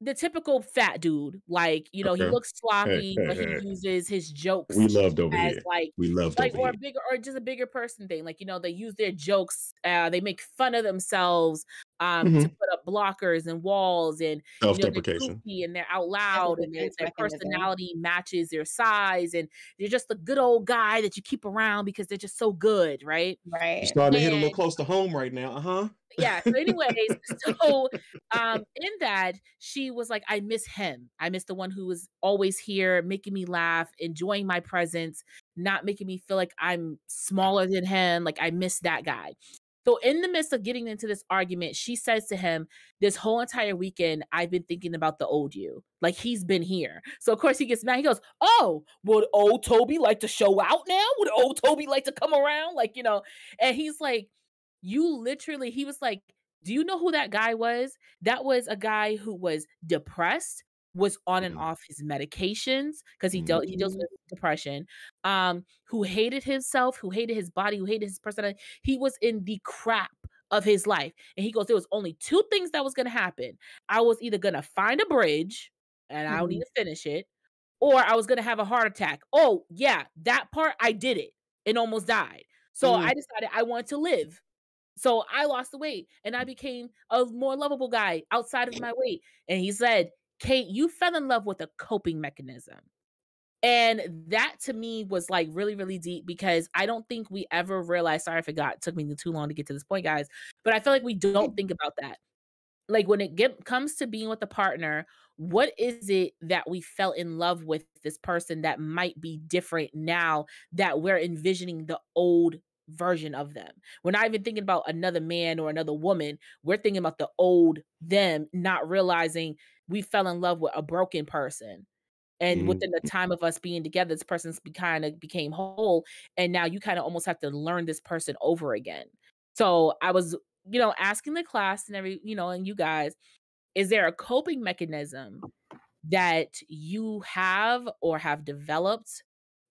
the typical fat dude. Like, you know, okay. he looks sloppy, but he uses his jokes. We loved over as here. like we loved like or bigger or just a bigger person thing. Like, you know, they use their jokes, uh, they make fun of themselves um mm-hmm. to put up blockers and walls and self-deprecation you know, and they're out loud and their, their personality matches their size and they're just the good old guy that you keep around because they're just so good, right? Right. You're starting and, to hit a little close to home right now, uh-huh yeah. So, anyways, so um, in that, she was like, I miss him. I miss the one who was always here, making me laugh, enjoying my presence, not making me feel like I'm smaller than him. Like I miss that guy. So, in the midst of getting into this argument, she says to him, This whole entire weekend, I've been thinking about the old you. Like he's been here. So, of course, he gets mad. He goes, Oh, would old Toby like to show out now? Would old Toby like to come around? Like, you know, and he's like, you literally, he was like, Do you know who that guy was? That was a guy who was depressed, was on and mm-hmm. off his medications because he dealt he deals mm-hmm. with depression um who hated himself who hated his body who hated his personality he was in the crap of his life and he goes there was only two things that was going to happen i was either going to find a bridge and mm-hmm. i don't need to finish it or i was going to have a heart attack oh yeah that part i did it and almost died so mm. i decided i wanted to live so I lost the weight and I became a more lovable guy outside of my weight. And he said, Kate, you fell in love with a coping mechanism. And that to me was like really, really deep because I don't think we ever realized. Sorry, I forgot. It took me too long to get to this point, guys. But I feel like we don't think about that. Like when it get, comes to being with a partner, what is it that we fell in love with this person that might be different now that we're envisioning the old version of them. We're not even thinking about another man or another woman. We're thinking about the old them, not realizing we fell in love with a broken person. And mm within the time of us being together, this person's be kind of became whole. And now you kind of almost have to learn this person over again. So I was, you know, asking the class and every, you know, and you guys, is there a coping mechanism that you have or have developed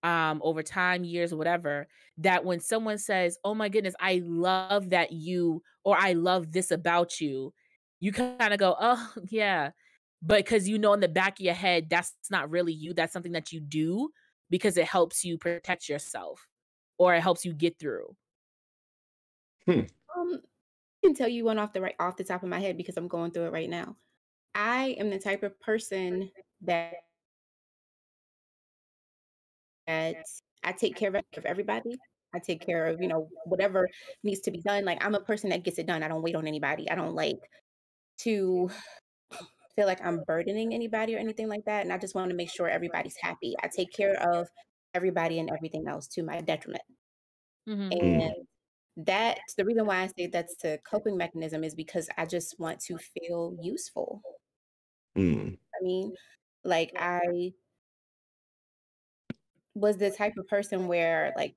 um over time years whatever that when someone says oh my goodness i love that you or i love this about you you kind of go oh yeah but because you know in the back of your head that's not really you that's something that you do because it helps you protect yourself or it helps you get through hmm. um I can tell you one off the right off the top of my head because i'm going through it right now i am the type of person that that I take care of everybody. I take care of, you know, whatever needs to be done. Like I'm a person that gets it done. I don't wait on anybody. I don't like to feel like I'm burdening anybody or anything like that. And I just want to make sure everybody's happy. I take care of everybody and everything else to my detriment. Mm-hmm. Mm. And that's the reason why I say that's the coping mechanism is because I just want to feel useful. Mm. I mean, like I was the type of person where like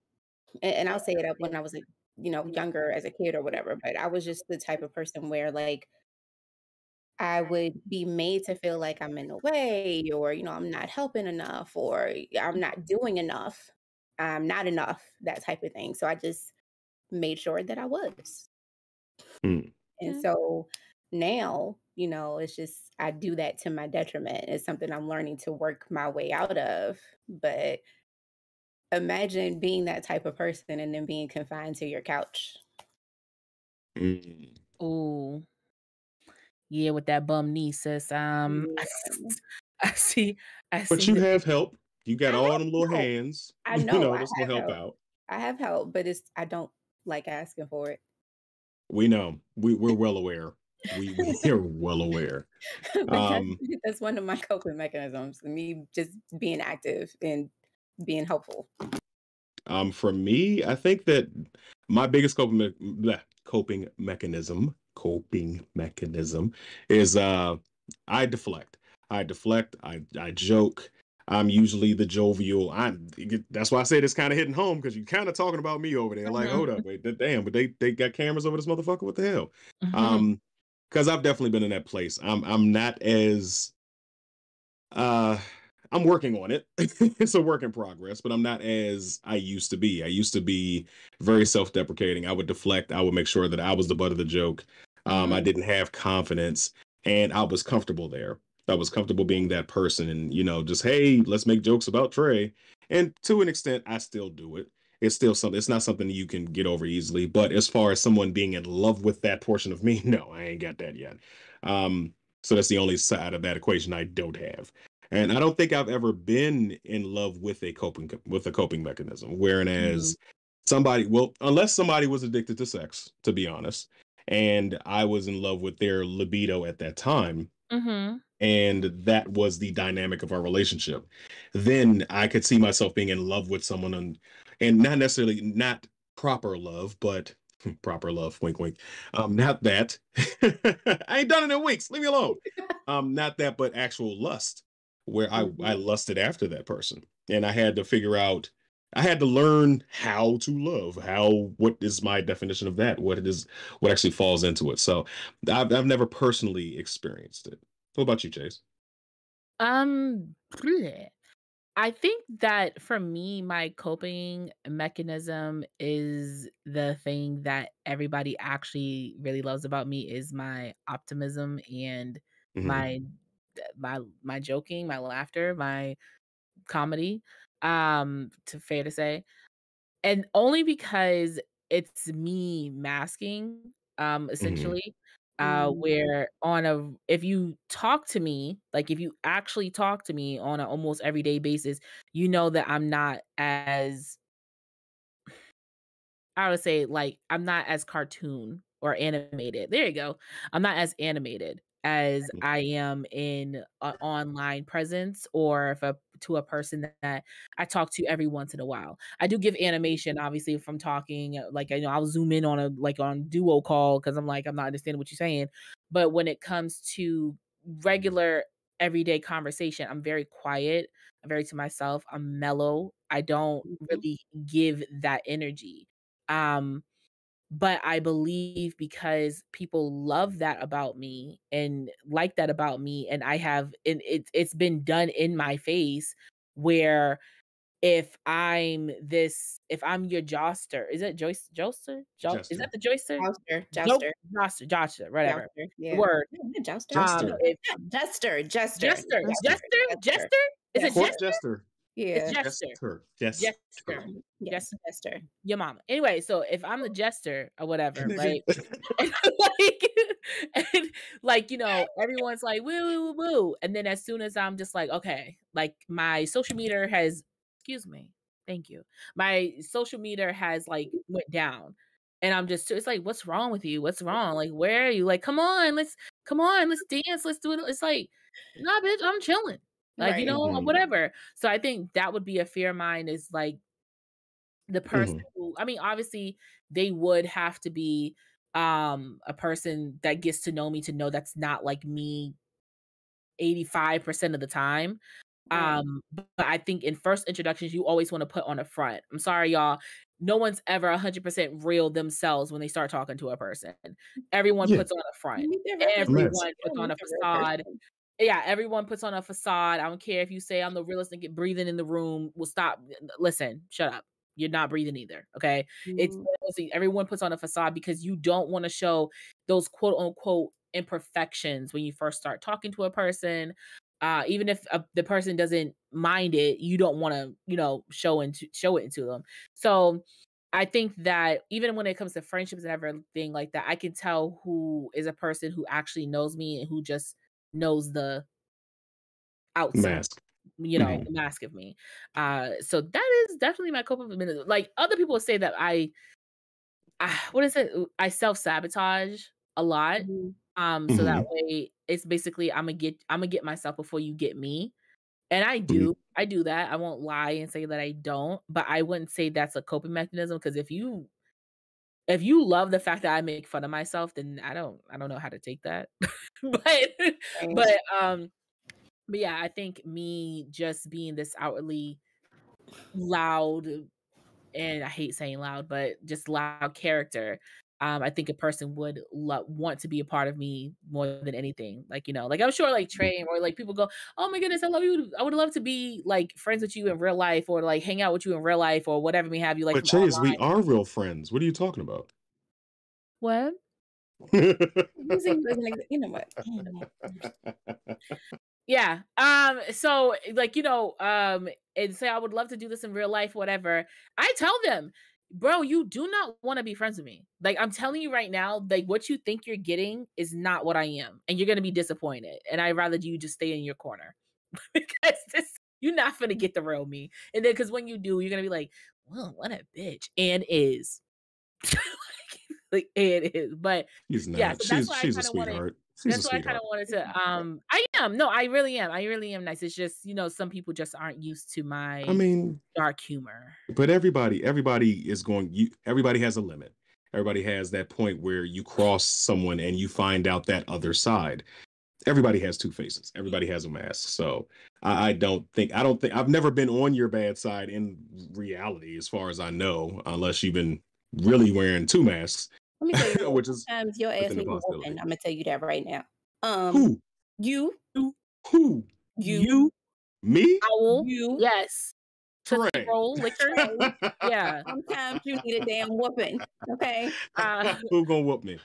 and, I'll say it up when I was like, you know, younger as a kid or whatever, but I was just the type of person where like I would be made to feel like I'm in the way or, you know, I'm not helping enough or I'm not doing enough. I'm not enough, that type of thing. So I just made sure that I was. Mm. And so now, you know, it's just I do that to my detriment. It's something I'm learning to work my way out of. But imagine being that type of person and then being confined to your couch. Mm. Ooh. Yeah, with that bum knee, sis. Um, Yeah. I see. I But you have help. You got I all them little help. hands. I You know, know, I this will help help. out. I have help, but it's I don't like asking for it. We know. We we're well aware. We we're well aware. that's, Um, that's one of my coping mechanisms. Me just being active and being helpful. Um, for me, I think that my biggest coping me- bleh, coping mechanism, coping mechanism, is uh, I deflect. I deflect. I I joke. I'm usually the jovial. I'm. That's why I say this kind of hitting home because you're kind of talking about me over there. Like, Mhm. hold up, wait, damn, but they they got cameras over this motherfucker. What the hell? Mhm. Um, because I've definitely been in that place. I'm I'm not as uh I'm working on it. it's a work in progress, but I'm not as I used to be. I used to be very self-deprecating. I would deflect. I would make sure that I was the butt of the joke. Um, I didn't have confidence, and I was comfortable there. I was comfortable being that person, and you know, just hey, let's make jokes about Trey. And to an extent, I still do it. It's still something. It's not something you can get over easily. But as far as someone being in love with that portion of me, no, I ain't got that yet. Um, so that's the only side of that equation I don't have. And I don't think I've ever been in love with a coping with a coping mechanism. Whereas somebody, well, unless somebody was addicted to sex, to be honest, and I was in love with their libido at that time, Mhm. and that was the dynamic of our relationship, then I could see myself being in love with someone and and not necessarily not proper love, but proper love, wink wink. Um, not that. I ain't done it in weeks. Leave me alone. Um, not that, but actual lust, where I I lusted after that person. And I had to figure out I had to learn how to love, how what is my definition of that, what it is, what actually falls into it. So I've I've never personally experienced it. What about you, Chase? Um, bleh. I think that for me, my coping mechanism is the thing that everybody actually really loves about me is my optimism and Mhm. my my my joking, my laughter, my comedy. Um, to fair to say, and only because it's me masking um essentially uh Mm. where on a if you talk to me like if you actually talk to me on an almost everyday basis you know that i'm not as i would say like i'm not as cartoon or animated there you go i'm not as animated as i am in an online presence or if a to a person that I talk to every once in a while. I do give animation, obviously, if I'm talking, uh, like, you know, I'll zoom in on a, like, on duo call because I'm like, I'm not understanding what you're saying. But when it comes to regular, everyday conversation, I'm very quiet. I'm very to myself. I'm mellow. I don't Mhm. really give that energy. Um, but I believe because people love that about me and like that about me, and I have and it's it's been done in my face where if I'm this, if I'm your joster, is it Joyce Joster? Jo- is that the joyster? Jouster, Jo- jouster, Joster, joster, whatever. jouster. Yeah. word. Yeah, jouster. Jester. Um, if Jester, jester, jester, Jester. jester, jester, is it Court jester? jester. Yeah. It's jester. Jester. Jester. Mm-hmm. Yes, jester. Your mama. Anyway, so if I'm the jester or whatever, right? and like, and like you know, everyone's like woo woo woo woo, and then as soon as I'm just like, okay, like my social meter has, excuse me, thank you, my social meter has like went down, and I'm just, it's like, what's wrong with you? What's wrong? Like, where are you? Like, come on, let's, come on, let's dance, let's do it. It's like, nah, bitch, I'm chilling, like you Right. know, Mhm. whatever. So I think that would be a fear of mine is like the person Mhm. who I mean, obviously they would have to be um a person that gets to know me to know that's not like me 85% of the time. Right. Um, but I think in first introductions, you always want to put on a front. I'm sorry, y'all. No one's ever 100% real themselves when they start talking to a person. Everyone Yeah. puts on a front. You Everyone puts on a It's a real facade. Yeah, everyone puts on a facade. I don't care if you say I'm the realest and get breathing in the room. Will stop. Listen, shut up. You're not breathing either. Okay. It's Mhm. honestly, everyone puts on a facade because you don't want to show those quote unquote imperfections when you first start talking to a person. Uh, even if uh, the person doesn't mind it, you don't want to, you know, show into show it into them. So I think that even when it comes to friendships and everything like that, I can tell who is a person who actually knows me and who just knows the outside Mask. you know, Mhm. the mask of me. Uh, so that is definitely my coping mechanism. Like other people say that I, ah, what is it? I self sabotage a lot. Mhm. Um, so that Mhm. way it's basically I'm gonna get I'm gonna get myself before you get me. And I Mhm. do, I do that. I won't lie and say that I don't, but I wouldn't say that's a coping mechanism because if you if you love the fact that I make fun of myself, then I don't I don't know how to take that. but but um but yeah, I think me just being this outwardly loud and I hate saying loud, but just loud character. Um, I think a person would lo- want to be a part of me more than anything. Like, you know, like I'm sure like Trey or like people go, Oh my goodness, I love you. I would love to be like friends with you in real life or like hang out with you in real life or whatever may have you like But Chase, we are real friends. What are you talking about? What? Using you as an ex- you know what? Mm. Yeah. Um, so like, you know, um, and say I would love to do this in real life, whatever. I tell them, bro, you do not want to be friends with me. Like I'm telling you right now, like what you think you're getting is not what I am, and you're gonna be disappointed. And I'd rather you just stay in your corner because this you're not gonna get the real me. And then because when you do, you're gonna be like, well, what a bitch, and is. like and is. But She's not. yeah, so she's she's a of wanted sweetheart. She's that's why I kind of wanted to. Um, I am. No, I really am. I really am nice. It's just you know some people just aren't used to my I mean, dark humor. but everybody, everybody is going. You, everybody has a limit. Everybody has that point where you cross someone and you find out that other side. Everybody has two faces. Everybody has a mask. So I, I don't think I don't think I've never been on your bad side in reality, as far as I know, unless you've been really wearing two masks, Let me tell you, which is sometimes your ass within need possibility. whooping. I'm gonna tell you that right now. Um, who you, who you, You, me. owl, you. yes, Tootsie Trey. roll liquor, yeah. Sometimes you need a damn whooping. Okay. Uh, Who gonna whoop me?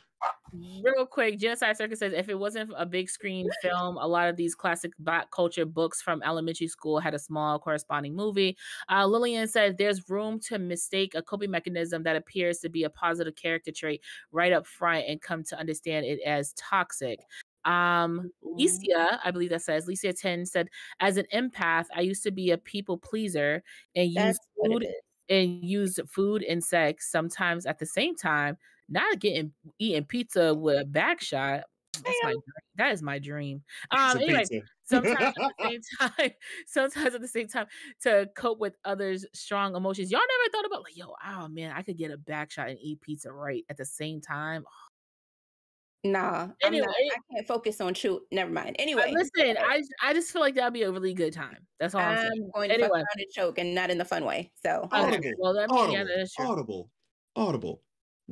Real quick, Genocide Circus says if it wasn't a big screen film, a lot of these classic black culture books from elementary school had a small corresponding movie. Uh, Lillian said there's room to mistake a coping mechanism that appears to be a positive character trait right up front and come to understand it as toxic. Um, Licia, I believe that says Licia 10 said, as an empath, I used to be a people pleaser and use That's what food and use food and sex sometimes at the same time, not getting eating pizza with a back shot. That's my dream. That is my dream. Um, anyway, sometimes at the same time, sometimes at the same time to cope with others' strong emotions. Y'all never thought about like, yo, oh man, I could get a back shot and eat pizza right at the same time. Nah, I'm Anyway, not. I can't focus on shoot. Never mind. Uh, Anyway, listen, I I just feel like that'd be a really good time. That's all I'm. I'm going to fuck around and choke, and not in the fun way. So okay. Well, I mean, yeah, Audible. that is true. Audible. Audible.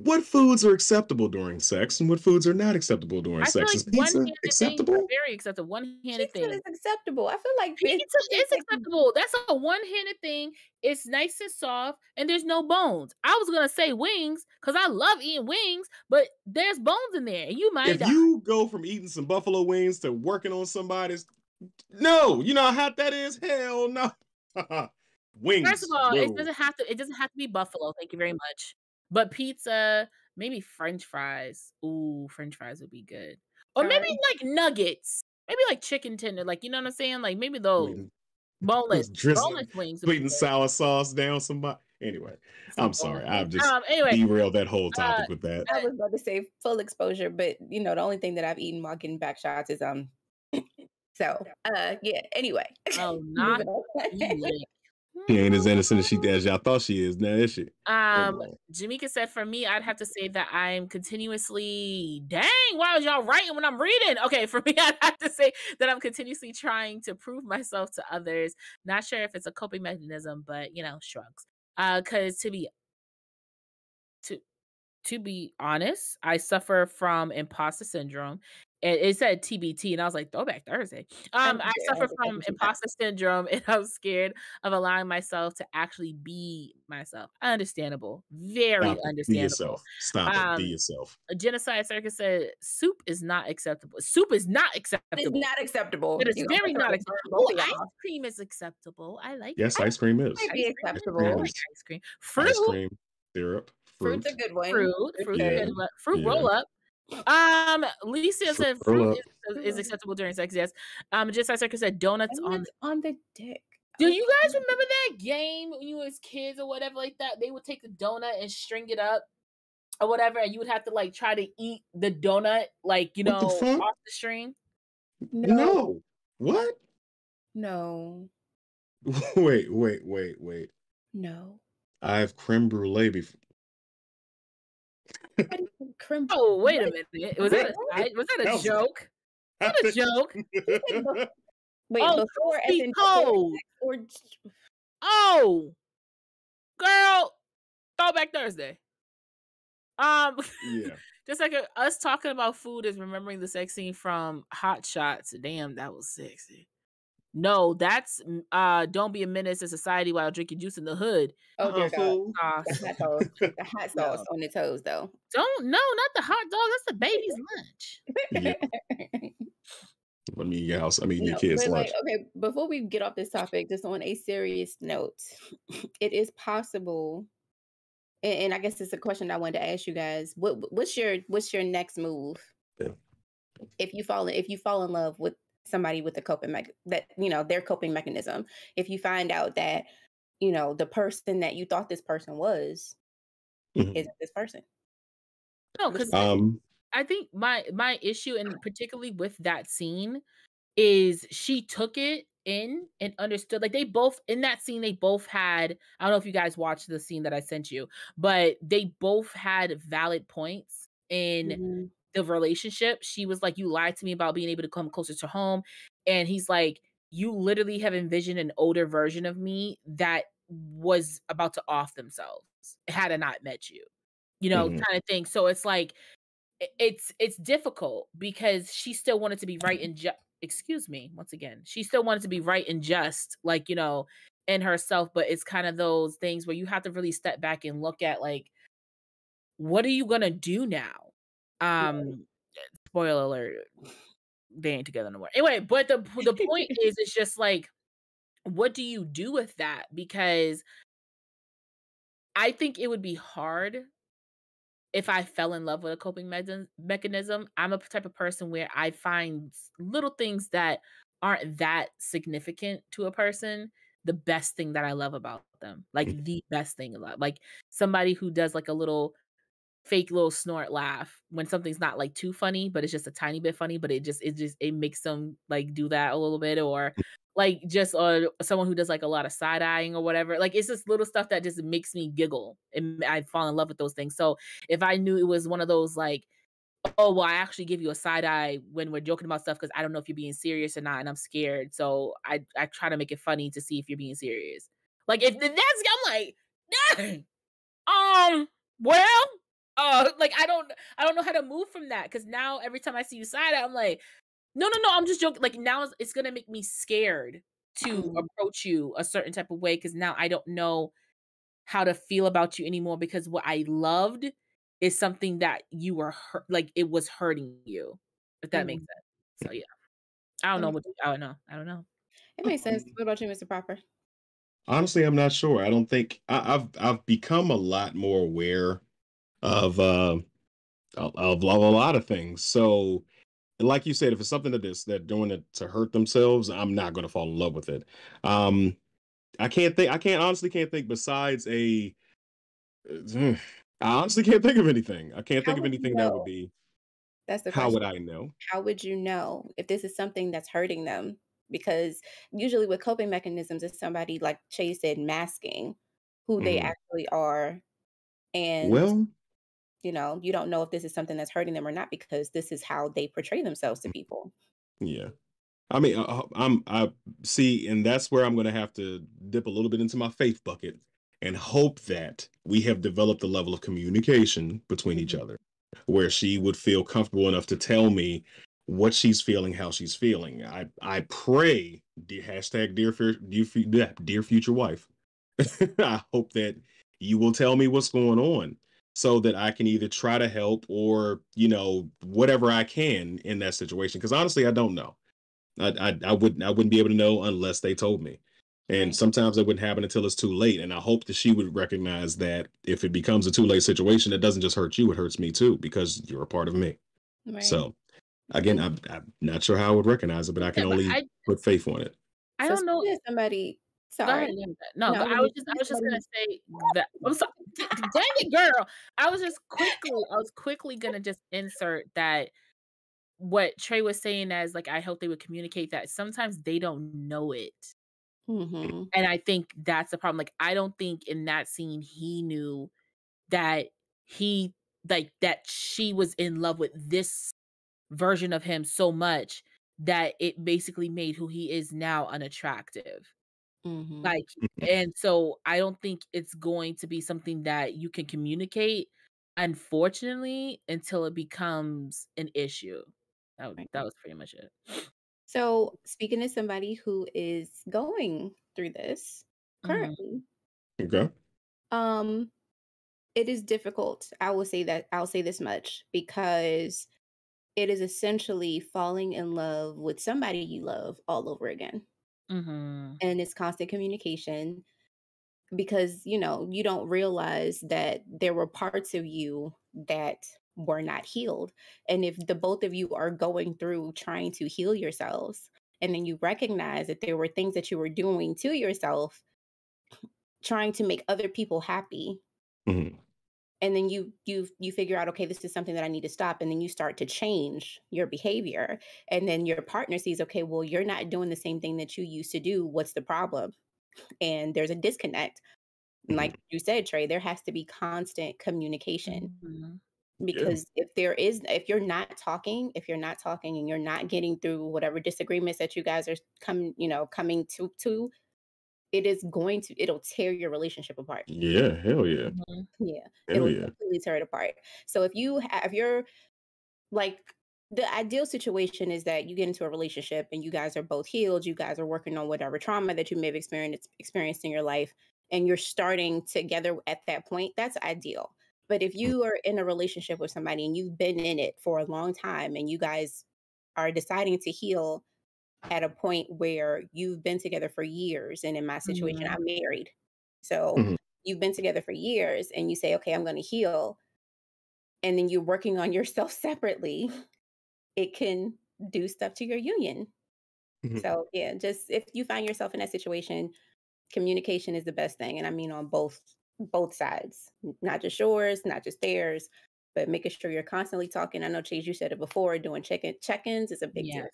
What foods are acceptable during sex and what foods are not acceptable during I feel sex? like Is pizza one-handed things are acceptable? very acceptable. One-handed pizza thing. is acceptable. I feel like Pizza bitch, is acceptable. That's a one-handed thing. It's nice and soft, and there's no bones. I was gonna say wings because I love eating wings, but there's bones in there, and you might If die. you go from eating some buffalo wings to working on somebody's, no, you know how hot that is. Hell no. wings. First of all, it doesn't have to. It doesn't have to be buffalo. Thank you very much. But pizza, maybe French fries. Ooh, French fries would be good. Or maybe Sorry. like nuggets. Maybe like chicken tender. Like you know what I'm saying? Like maybe those Sweet- boneless, boneless wings. would Sweet and sour sauce down somebody. Anyway, Some I'm sorry. I've wings. just Um. Anyway, derailed that whole uh, topic with that. I was about to say full exposure, but you know the only thing that I've eaten while getting back shots is um. so uh yeah. Anyway, oh, not moving on. you lick. She ain't as innocent as she as y'all thought she is. Now is she? Um, Jamika said, for me, I'd have to say that I'm continuously. Dang, why was y'all writing when I'm reading? Okay, for me, I'd have to say that I'm continuously trying to prove myself to others. Not sure if it's a coping mechanism, but you know, shrugs. Uh, because to be to to be honest, I suffer from imposter syndrome it, it said TBT, and I was like, Throwback Thursday. Um, I suffer from imposter syndrome, and I'm scared of allowing myself to actually be myself. Understandable, very Stop understandable. Be yourself. Stop Um, it. Be yourself. Genocide circus said soup is not acceptable. Soup is not acceptable. It's not acceptable. It is You very for- not acceptable. both Oh, of ice y'all. cream is acceptable. I like Yes, I ice cream is. Might be ice cream. acceptable. Like ice cream. Fruit, Ice cream, syrup, fruit. Fruit's a good one. fruit, Fruit's fruit, Yeah. good. fruit, fruit Yeah. roll up. Um, Lisa Fruit said fruit is, is acceptable during sex. Yes. Um, Genocide Circus said donuts on Donuts on the dick. Do you guys remember that game when you was kids or whatever like that? They would take the donut and string it up or whatever, and you would have to like try to eat the donut, like you What the know, off the string. No. What? No. wait, wait, wait, wait. No. I have creme brulee before. Creme Oh, wait a minute. Was that a was that a That joke? Was that a joke? Wait, Oh, before as Toasty in before or Oh, girl, Throwback Thursday. Um, yeah. just like uh us talking about food is remembering the sex scene from Hot Shots. Damn, that was sexy. No, that's uh, don't be a menace to society while drinking juice in the hood. oh dear Uh, God. fool. The hot sauce. The hot No. sauce on the toes though. Don't no, not the hot dog. That's the baby's lunch. Yeah. Let me your house. I mean, your No, kids' but, lunch. like, okay, before we get off this topic, just on a serious note, it is possible, and, and I guess it's a question I wanted to ask you guys. What what's your what's your next move? Yeah. If you fall in, if you fall in love with somebody with a coping mech that you know their coping mechanism, if you find out that you know the person that you thought this person was Mhm. isn't this person. No, because Um, I think my my issue, and particularly with that scene, is she took it in and understood. Like they both in that scene, they both had. I don't know if you guys watched the scene that I sent you, but they both had valid points in Mhm. The relationship. She was like, "You lied to me about being able to come closer to home," and he's like, "You literally have envisioned an older version of me that was about to off themselves had I not met you." You know, Mhm. kind of thing. So it's like it's it's difficult because she still wanted to be right and just excuse me once again she still wanted to be right and just like you know in herself but it's kind of those things where you have to really step back and look at like what are you gonna do now um spoiler alert they ain't together no more. Anyway but the the point is it's just like what do you do with that? Because i think it would be hard if I fell in love with a coping mechan- mechanism, I'm a type of person where I find little things that aren't that significant to a person the best thing that I love about them. Like the best thing about like somebody who does like a little fake little snort laugh when something's not like too funny, but it's just a tiny bit funny, but it just it just it makes them like do that a little bit or like just uh someone who does like a lot of side eyeing or whatever. Like it's just little stuff that just makes me giggle and I fall in love with those things. So if I knew it was one of those like, oh well, I actually give you a side eye when we're joking about stuff because I don't know if you're being serious or not, and I'm scared. So I I try to make it funny to see if you're being serious. Like if that's I'm like, dang, um, well, uh, like I don't I don't know how to move from that because now every time I see you side eye, I'm like, no, no, no, I'm just joking. Like now it's, it's gonna make me scared to Mhm. approach you a certain type of way because now I don't know how to feel about you anymore because what I loved is something that you were hurt, like it was hurting you. If that makes sense. So yeah, I don't know what I don't know. I don't know. It makes sense. What about you, Mr. Proper? honestly, I'm not sure. I don't think I, I've I've become a lot more aware of uh of, of a lot of things. So, like you said, if it's something that is they're doing it to hurt themselves, I'm not going to fall in love with it. Um, I can't think. I can't honestly can't think besides a. I honestly can't think of anything. I can't How think of would you anything that would be. That's the How question. would I know? How would you know if this is something that's hurting them? because usually with coping mechanisms, it's somebody like Chase said, masking who they Mhm. actually are. And Well, you know, you don't know if this is something that's hurting them or not because this is how they portray themselves to people. yeah. I mean, uh, I'm I see, and that's where I'm going to have to dip a little bit into my faith bucket and hope that we have developed a level of communication between each Mhm. other where she would feel comfortable enough to tell me what she's feeling, how she's feeling. I I pray, dear hashtag dear dear, dear future wife. I hope that you will tell me what's going on so that I can either try to help or you know whatever I can in that situation. Because honestly, I don't know. I, I I wouldn't I wouldn't be able to know unless they told me. And sometimes that wouldn't happen until it's too late. And I hope that she would recognize that if it becomes a too late situation, it doesn't just hurt you, it hurts me too, because you're a part of me. Right. So again, I'm, I'm not sure how I would recognize it, but I can Yeah, only I put faith on it. I So don't know. speaking of somebody Go ahead. Sorry. No, No, but I was just I was just gonna say that I'm sorry. Dang it, girl. I was just quickly I was quickly gonna just insert that what Trey was saying as like I hope they would communicate that sometimes they don't know it. hmm And I think that's the problem. Like I don't think in that scene he knew that he like that she was in love with this version of him so much that it basically made who he is now unattractive. Hmm Like Mhm. and so I don't think it's going to be something that you can communicate unfortunately until it becomes an issue. That was, Right. that was pretty much it. So speaking to somebody who is going through this Mhm. currently, Okay. um, it is difficult. I will say that I'll say this much because it is essentially falling in love with somebody you love all over again. Mhm. And it's constant communication because, you know, you don't realize that there were parts of you that were not healed. And if the both of you are going through trying to heal yourselves, and then you recognize that there were things that you were doing to yourself, trying to make other people happy, Mhm. And then you you you figure out okay this is something that i need to stop and then you start to change your behavior and then your partner sees okay well you're not doing the same thing that you used to do what's the problem and there's a disconnect And Mhm. like you said trey there has to be constant communication Mhm. Yeah. because if there is if you're not talking if you're not talking and you're not getting through whatever disagreements that you guys are coming you know coming to to it is going to it'll tear your relationship apart Yeah. Hell yeah. Mhm. yeah Hell it'll yeah. completely tear it apart. So if you have, if you're like the ideal situation is that you get into a relationship and you guys are both healed, you guys are working on whatever trauma that you may have experienced experienced in your life, and you're starting together at that point. That's ideal. But if Mm. you are in a relationship with somebody and you've been in it for a long time and you guys are deciding to heal at a point where you've been together for years, and in my situation, Mhm. I'm married. So Mhm. you've been together for years and you say, okay, I'm going to heal. And then you're working on yourself separately, it can do stuff to your union. Mhm. So, yeah, just if you find yourself in that situation, communication is the best thing. And I mean on both both sides, not just yours, not just theirs, but making sure you're constantly talking. I know Chase, you said it before, doing check-in check-ins is a big deal.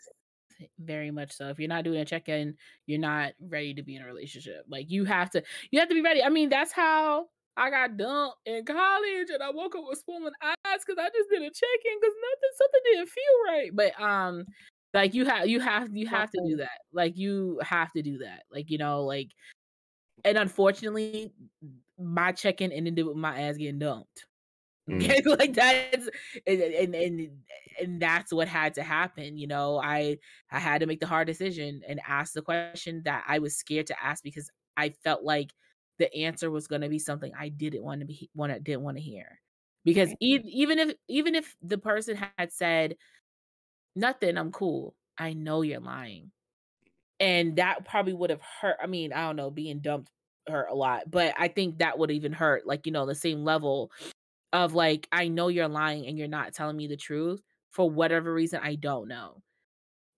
Very much so. If you're not doing a check-in, you're not ready to be in a relationship. Like you have to you have to be ready. I mean, that's how I got dumped in college and I woke up with swollen eyes because I just did a check-in because nothing something didn't feel right. But um like you have you have you have to do that. Like you have to do that. Like, you know, like and unfortunately my check-in ended with my ass getting dumped. Mm. Like that's and, and and and that's what had to happen. You know, I I had to make the hard decision and ask the question that I was scared to ask because I felt like the answer was going to be something I didn't want to be want to didn't want to hear. Because e- even if even if the person had said nothing, I'm cool. I know you're lying, and that probably would have hurt. I mean, I don't know, being dumped hurt a lot, but I think that would even hurt, like you know, the same level of like I know you're lying and you're not telling me the truth for whatever reason I don't know.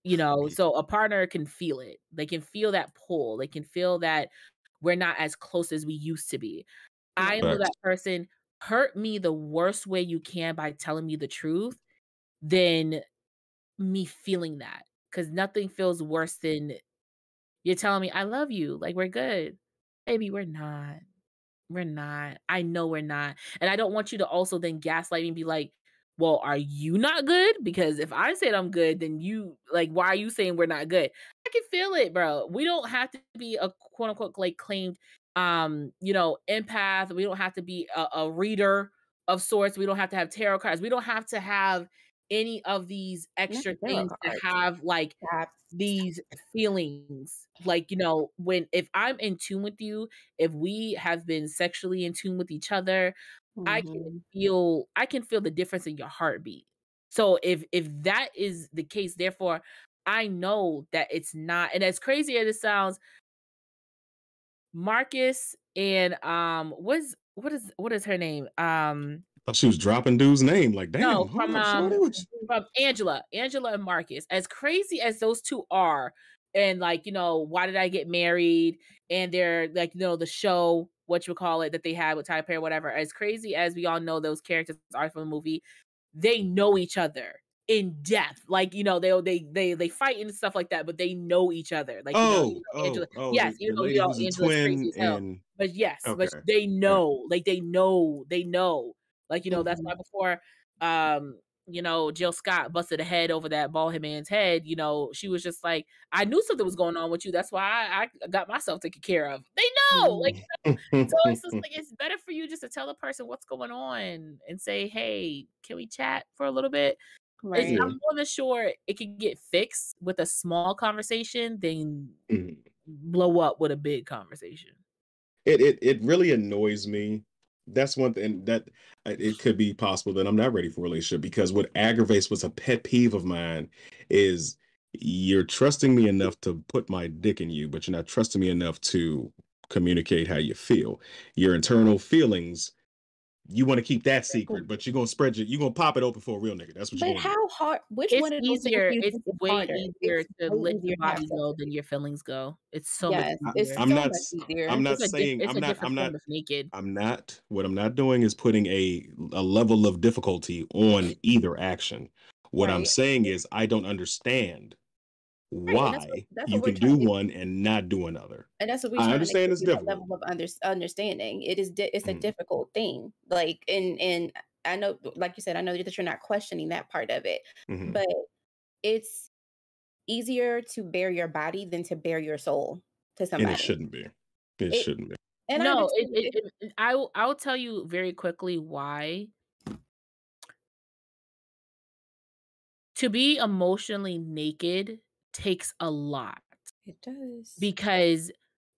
You know, so a partner can feel it. They can feel that pull. They can feel that we're not as close as we used to be. I know that person hurt me the worst way you can by telling me the truth than me feeling that because nothing feels worse than you're telling me I love you, like we're good. Baby, we're not. We're not. I know we're not. And I don't want you to also then gaslight me and be like, well, are you not good? Because if I said I'm good, then you like, why are you saying we're not good? I can feel it, bro. We don't have to be a quote unquote like claimed um, you know, empath. We don't have to be a, a reader of sorts. We don't have to have tarot cards. We don't have to have any of these extra things to have like these feelings like you know when if i'm in tune with you if we have been sexually in tune with each other mm-hmm. i can mm-hmm. feel i can feel the difference in your heartbeat so if if that is the case therefore i know that it's not and as crazy as it sounds marcus and um what's what is what is her name um thought she was dropping dude's name. Like, damn. No, from, um, from Angela, Angela and Marcus. As crazy as those two are, and like, you know, why did I get married? And they're like, you know, the show, what you call it, that they had with Tyler Perry, whatever. As crazy as we all know those characters are from the movie, they know each other in depth. Like, you know, they they they they fight and stuff like that, but they know each other. Like, oh, you know, know, Angela, oh, yes, you know, you know Angela's crazy as hell. And... But yes, okay. but they know, like they know, they know like, you know, that's why mm-hmm. before um, you know, Jill Scott busted a head over that bald man's head, you know, she was just like, I knew something was going on with you. That's why I, I got myself taken care of. They know. Like you know? so it's just like it's better for you just to tell the person what's going on and say, Hey, can we chat for a little bit? Right. I'm more than sure it can get fixed with a small conversation than mm-hmm. blow up with a big conversation. It it it really annoys me that's one thing that uh, it could be possible that I'm not ready for a relationship because what aggravates what's a pet peeve of mine is you're trusting me enough to put my dick in you, but you're not trusting me enough to communicate how you feel. Your internal feelings you want to keep that secret, but you're gonna spread it. You're gonna pop it open for a real nigga. That's what. You but how do. hard? Which it's one is easier? It's way harder? easier it's to let your body go than your feelings go. It's so yes, much. Easier. I'm so not. I'm not it's saying. i I'm not. I'm not naked. I'm not. What I'm not doing is putting a a level of difficulty on either action. What right. I'm saying is I don't understand why that's what, that's you can do one and not do another. And that's what we. I understand it's difficult. Level of under, understanding. It is. Di- it's a mm. difficult thing. Like and and I know, like you said, I know that you're not questioning that part of it, mm-hmm. but it's easier to bear your body than to bear your soul to somebody. And it shouldn't be. It, it shouldn't be. And no, it, it, it, I will. I will tell you very quickly why. To be emotionally naked takes a lot. It does. Because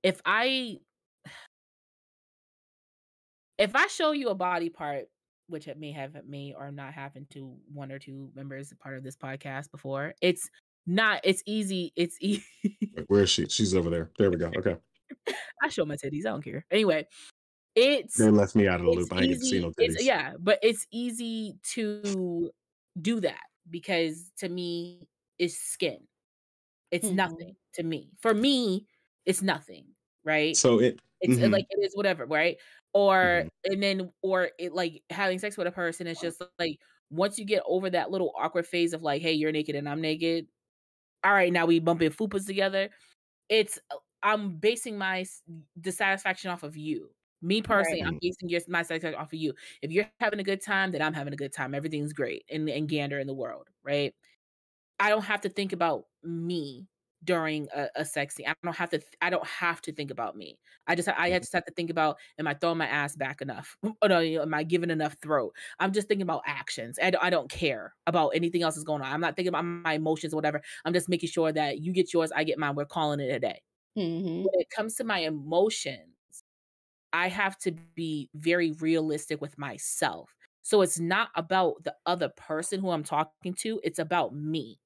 if I if I show you a body part, which it may have me or not happened to one or two members part of this podcast before, it's not it's easy. It's easy. Where is she? She's over there. There we go. Okay. I show my titties. I don't care. Anyway, it's they left me out of the loop. I ain't to see no titties. yeah, but it's easy to do that because to me, it's skin. It's mm-hmm. nothing to me. For me, it's nothing, right? So it it's mm-hmm. like it is whatever, right? Or mm-hmm. and then or it like having sex with a person is just like once you get over that little awkward phase of like, hey, you're naked and I'm naked. All right, now we bumping fupas together. It's uh, I'm basing my dissatisfaction off of you. Me personally, right. I'm basing your my satisfaction off of you. If you're having a good time, then I'm having a good time. Everything's great and, and gander in the world, right? I don't have to think about me during a, a sex scene. I don't have to. I don't have to think about me. I just. I mm-hmm. just have to think about: Am I throwing my ass back enough? or no, am I giving enough throat? I'm just thinking about actions. I don't, I don't care about anything else that's going on. I'm not thinking about my emotions or whatever. I'm just making sure that you get yours, I get mine. We're calling it a day. Mm-hmm. When it comes to my emotions, I have to be very realistic with myself. So it's not about the other person who I'm talking to. It's about me.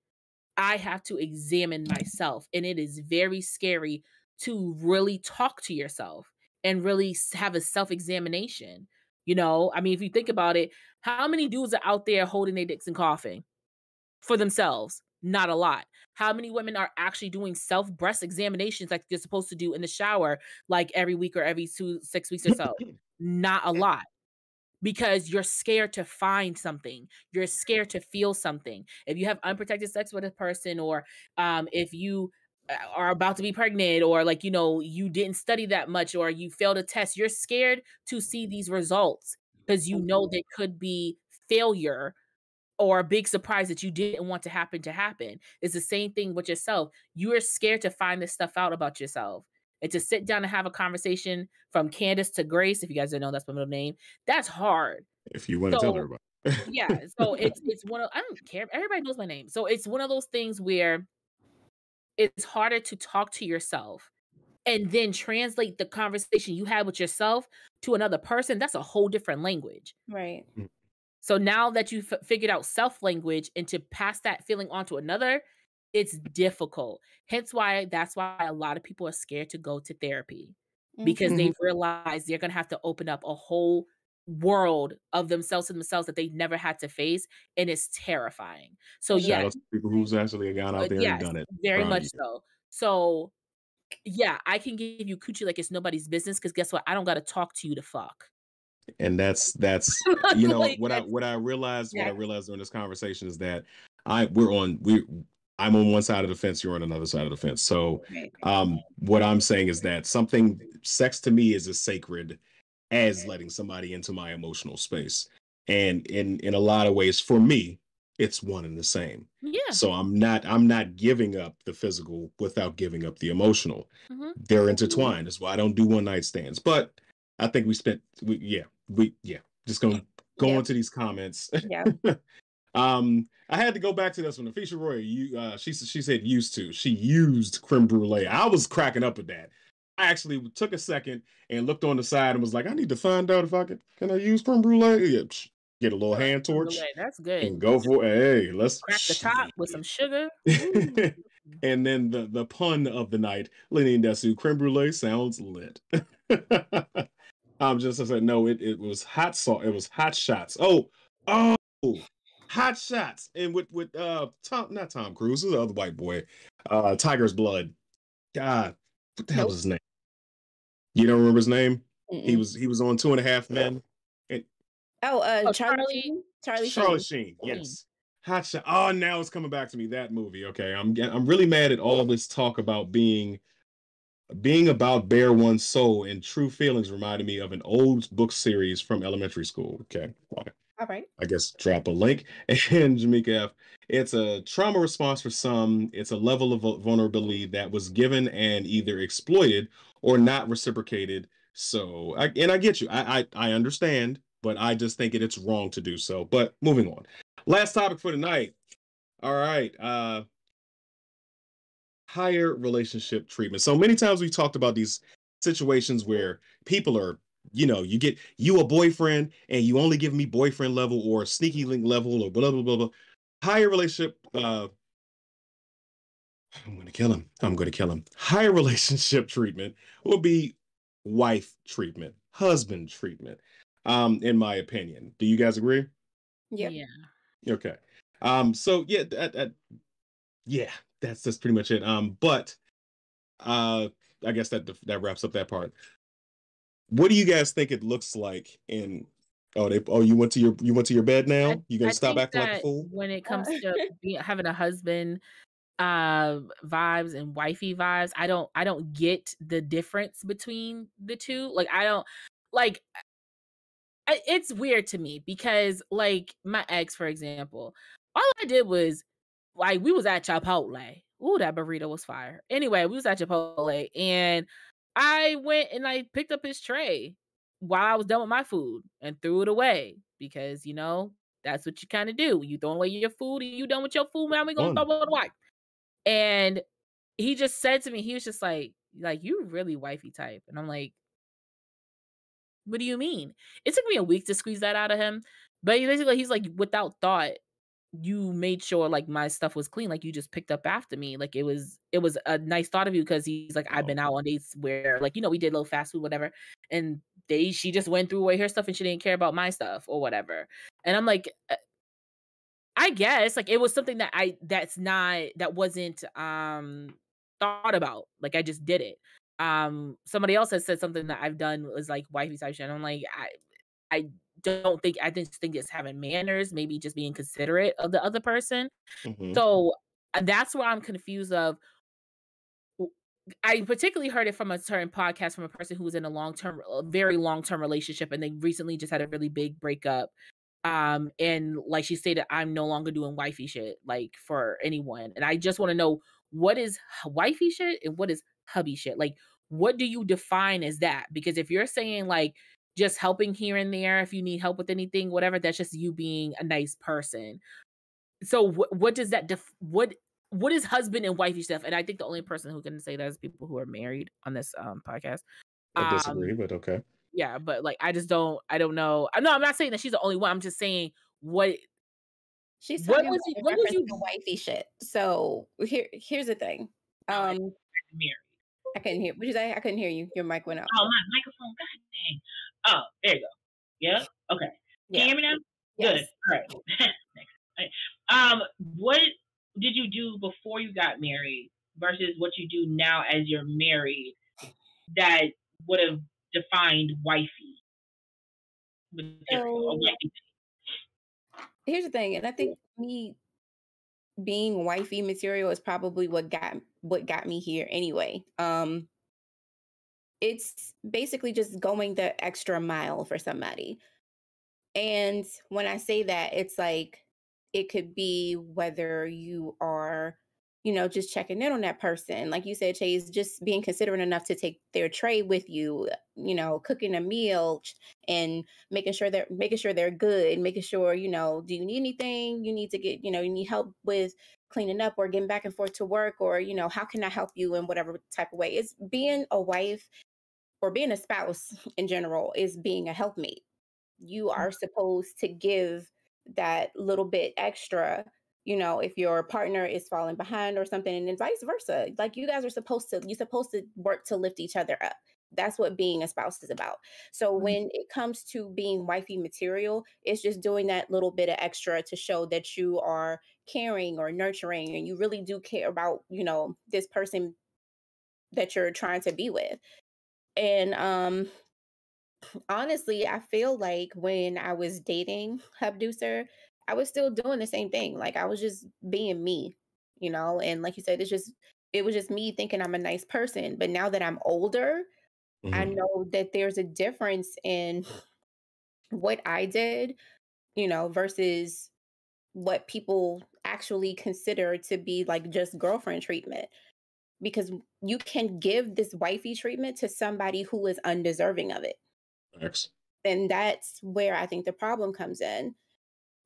I have to examine myself. And it is very scary to really talk to yourself and really have a self examination. You know, I mean, if you think about it, how many dudes are out there holding their dicks and coughing for themselves? Not a lot. How many women are actually doing self breast examinations like they're supposed to do in the shower, like every week or every two, six weeks or so? Not a lot. Because you're scared to find something. You're scared to feel something. If you have unprotected sex with a person, or um, if you uh, are about to be pregnant, or like, you know, you didn't study that much, or you failed a test, you're scared to see these results because you know there could be failure or a big surprise that you didn't want to happen to happen. It's the same thing with yourself. You are scared to find this stuff out about yourself and to sit down and have a conversation from Candace to Grace, if you guys don't know that's my middle name, that's hard. If you want so, to tell everybody. yeah. So it's it's one of I don't care. Everybody knows my name. So it's one of those things where it's harder to talk to yourself and then translate the conversation you had with yourself to another person. That's a whole different language. Right. Mm. So now that you've f- figured out self language and to pass that feeling on to another, it's difficult. Hence why that's why a lot of people are scared to go to therapy because mm-hmm. they've realized they're going to have to open up a whole world of themselves to themselves that they never had to face and it's terrifying so yeah people who's actually gone out uh, there yes, and done it very much you. so so yeah i can give you coochie like it's nobody's business because guess what i don't got to talk to you to fuck and that's that's you know like, what i what i realized yeah. what i realized during this conversation is that i we're on we I'm on one side of the fence, you're on another side of the fence. So, um, what I'm saying is that something sex to me is as sacred as letting somebody into my emotional space, and in in a lot of ways, for me, it's one and the same. Yeah. So I'm not I'm not giving up the physical without giving up the emotional. Mm-hmm. They're intertwined. That's why I don't do one night stands. But I think we spent we yeah we yeah just gonna go yeah. into these comments. Yeah. Um, I had to go back to this one. Afisha Roy, you, uh, she she said used to. She used creme brulee. I was cracking up at that. I actually took a second and looked on the side and was like, I need to find out if I can can I use creme brulee. Yeah, get a little hand torch. That's good. And go for it. Hey, let's crack the top with some sugar. and then the the pun of the night, Lenny and Desu, creme brulee sounds lit. I'm just I said no, it, it was hot salt, it was hot shots. Oh, oh Hot Shots, and with with uh Tom, not Tom Cruise, the other white boy, uh Tiger's Blood. God, what the nope. hell is his name? You don't remember his name? Mm-mm. He was he was on Two and a Half Men. And, oh, uh, oh, Charlie, Charlie, Charlie Sheen. Sheen. Yes. Hot Shot. Oh, now it's coming back to me. That movie. Okay, I'm I'm really mad at all this talk about being being about bare one's soul and true feelings reminded me of an old book series from elementary school. Okay. All right. I guess drop a link. And Jamaica F, it's a trauma response for some. It's a level of vulnerability that was given and either exploited or not reciprocated. So, I, and I get you. I, I I understand, but I just think it, it's wrong to do so. But moving on. Last topic for tonight. All right. Uh higher relationship treatment. So many times we talked about these situations where people are you know, you get you a boyfriend and you only give me boyfriend level or sneaky link level or blah blah blah blah. Higher relationship. Uh, I'm gonna kill him. I'm gonna kill him. Higher relationship treatment will be wife treatment, husband treatment. Um, in my opinion, do you guys agree? Yeah. Yeah. Okay. Um. So yeah. That, that, yeah. That's that's pretty much it. Um. But uh, I guess that that wraps up that part what do you guys think it looks like in oh they oh you went to your you went to your bed now? I, you gonna I stop acting like a fool? when it comes to being, having a husband uh vibes and wifey vibes i don't i don't get the difference between the two. Like i don't like it's weird to me because like my ex for example all i did was like we was at chipotle. Ooh, that burrito was fire. Anyway, we was at Chipotle and I went and I picked up his tray while I was done with my food and threw it away because you know that's what you kind of do. You throw away your food and you done with your food. Now we gonna throw it away. And he just said to me, he was just like, like you really wifey type, and I'm like, what do you mean? It took me a week to squeeze that out of him, but basically he's like, without thought, you made sure like my stuff was clean like you just picked up after me like it was it was a nice thought of you because he's like i've been out on dates where like you know we did a little fast food whatever and they she just went through away her stuff and she didn't care about my stuff or whatever and i'm like uh, i guess like it was something that i that's not that wasn't um thought about like i just did it um somebody else has said something that i've done was like wifey type shit and i'm like i i don't think I just think it's having manners, maybe just being considerate of the other person. Mhm. So uh, that's where I'm confused of I particularly heard it from a certain podcast from a person who was in a long term, very long term relationship, and they recently just had a really big breakup. Um, and like she stated, I'm no longer doing wifey shit like for anyone, and I just want to know what is wifey shit and what is hubby shit. Like, what do you define as that? Because if you're saying like just helping here and there, if you need help with anything, whatever, that's just you being a nice person. So what what does that def- what what is husband and wifey stuff? And I think the only person who can say that is people who are married on this um podcast. I disagree, Um, but okay. yeah, but like I just don't I don't know. No, I'm not saying that she's the only one. I'm just saying what She's What talking was about you- what was reference you- wifey shit. So here, here's the thing. Um, married. I couldn't hear. What you say? I couldn't hear you. Your mic went out. Oh, my microphone. God dang. Oh, there you go. Yeah. Okay. Can Yeah. you hear me now? Yes. Good. All right. Next. Um, what did you do before you got married versus what you do now as you're married that would have defined wifey? So- Here's the thing, and I think me being wifey material is probably what got what got me here anyway. Um, it's basically just going the extra mile for somebody. And when I say that, it's like it could be whether you are, you know, just checking in on that person. Like you said, Chase, just being considerate enough to take their tray with you, you know, cooking a meal and making sure that making sure they're good, making sure, you know, do you need anything? You need to get, you know, you need help with cleaning up or getting back and forth to work, or, you know, how can I help you in whatever type of way? It's being a wife or being a spouse in general is being a helpmate. You mm. are supposed to give that little bit extra, you know, if your partner is falling behind or something, and then vice versa. Like you guys are supposed to, you're supposed to work to lift each other up. That's what being a spouse is about. So Mhm. when it comes to being wifey material, it's just doing that little bit of extra to show that you are caring or nurturing and you really do care about, you know, this person that you're trying to be with. And um honestly, I feel like when I was dating Hubducer, I was still doing the same thing. Like I was just being me, you know, and like you said, it's just it was just me thinking I'm a nice person. But now that I'm older, I Mhm. know that there's a difference in what I did, you know, versus what people actually consider to be like just girlfriend treatment. Because you can give this wifey treatment to somebody who is undeserving of it. Facts. And that's where I think the problem comes in.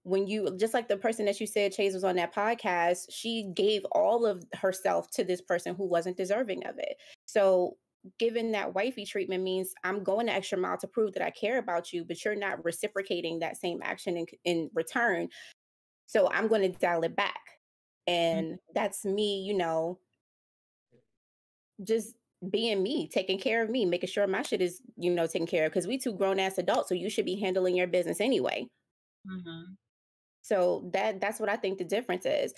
When you, just like the person that you said Chase was on that podcast, she gave all of herself to this person who wasn't deserving of it. So, given that wifey treatment means I'm going the extra mile to prove that I care about you, but you're not reciprocating that same action in, in return. So, I'm going to dial it back. And that's me, you know, just being me, taking care of me, making sure my shit is, you know, taken care of. Because we two grown ass adults, so you should be handling your business anyway. Mm-hmm. So that that's what I think the difference is.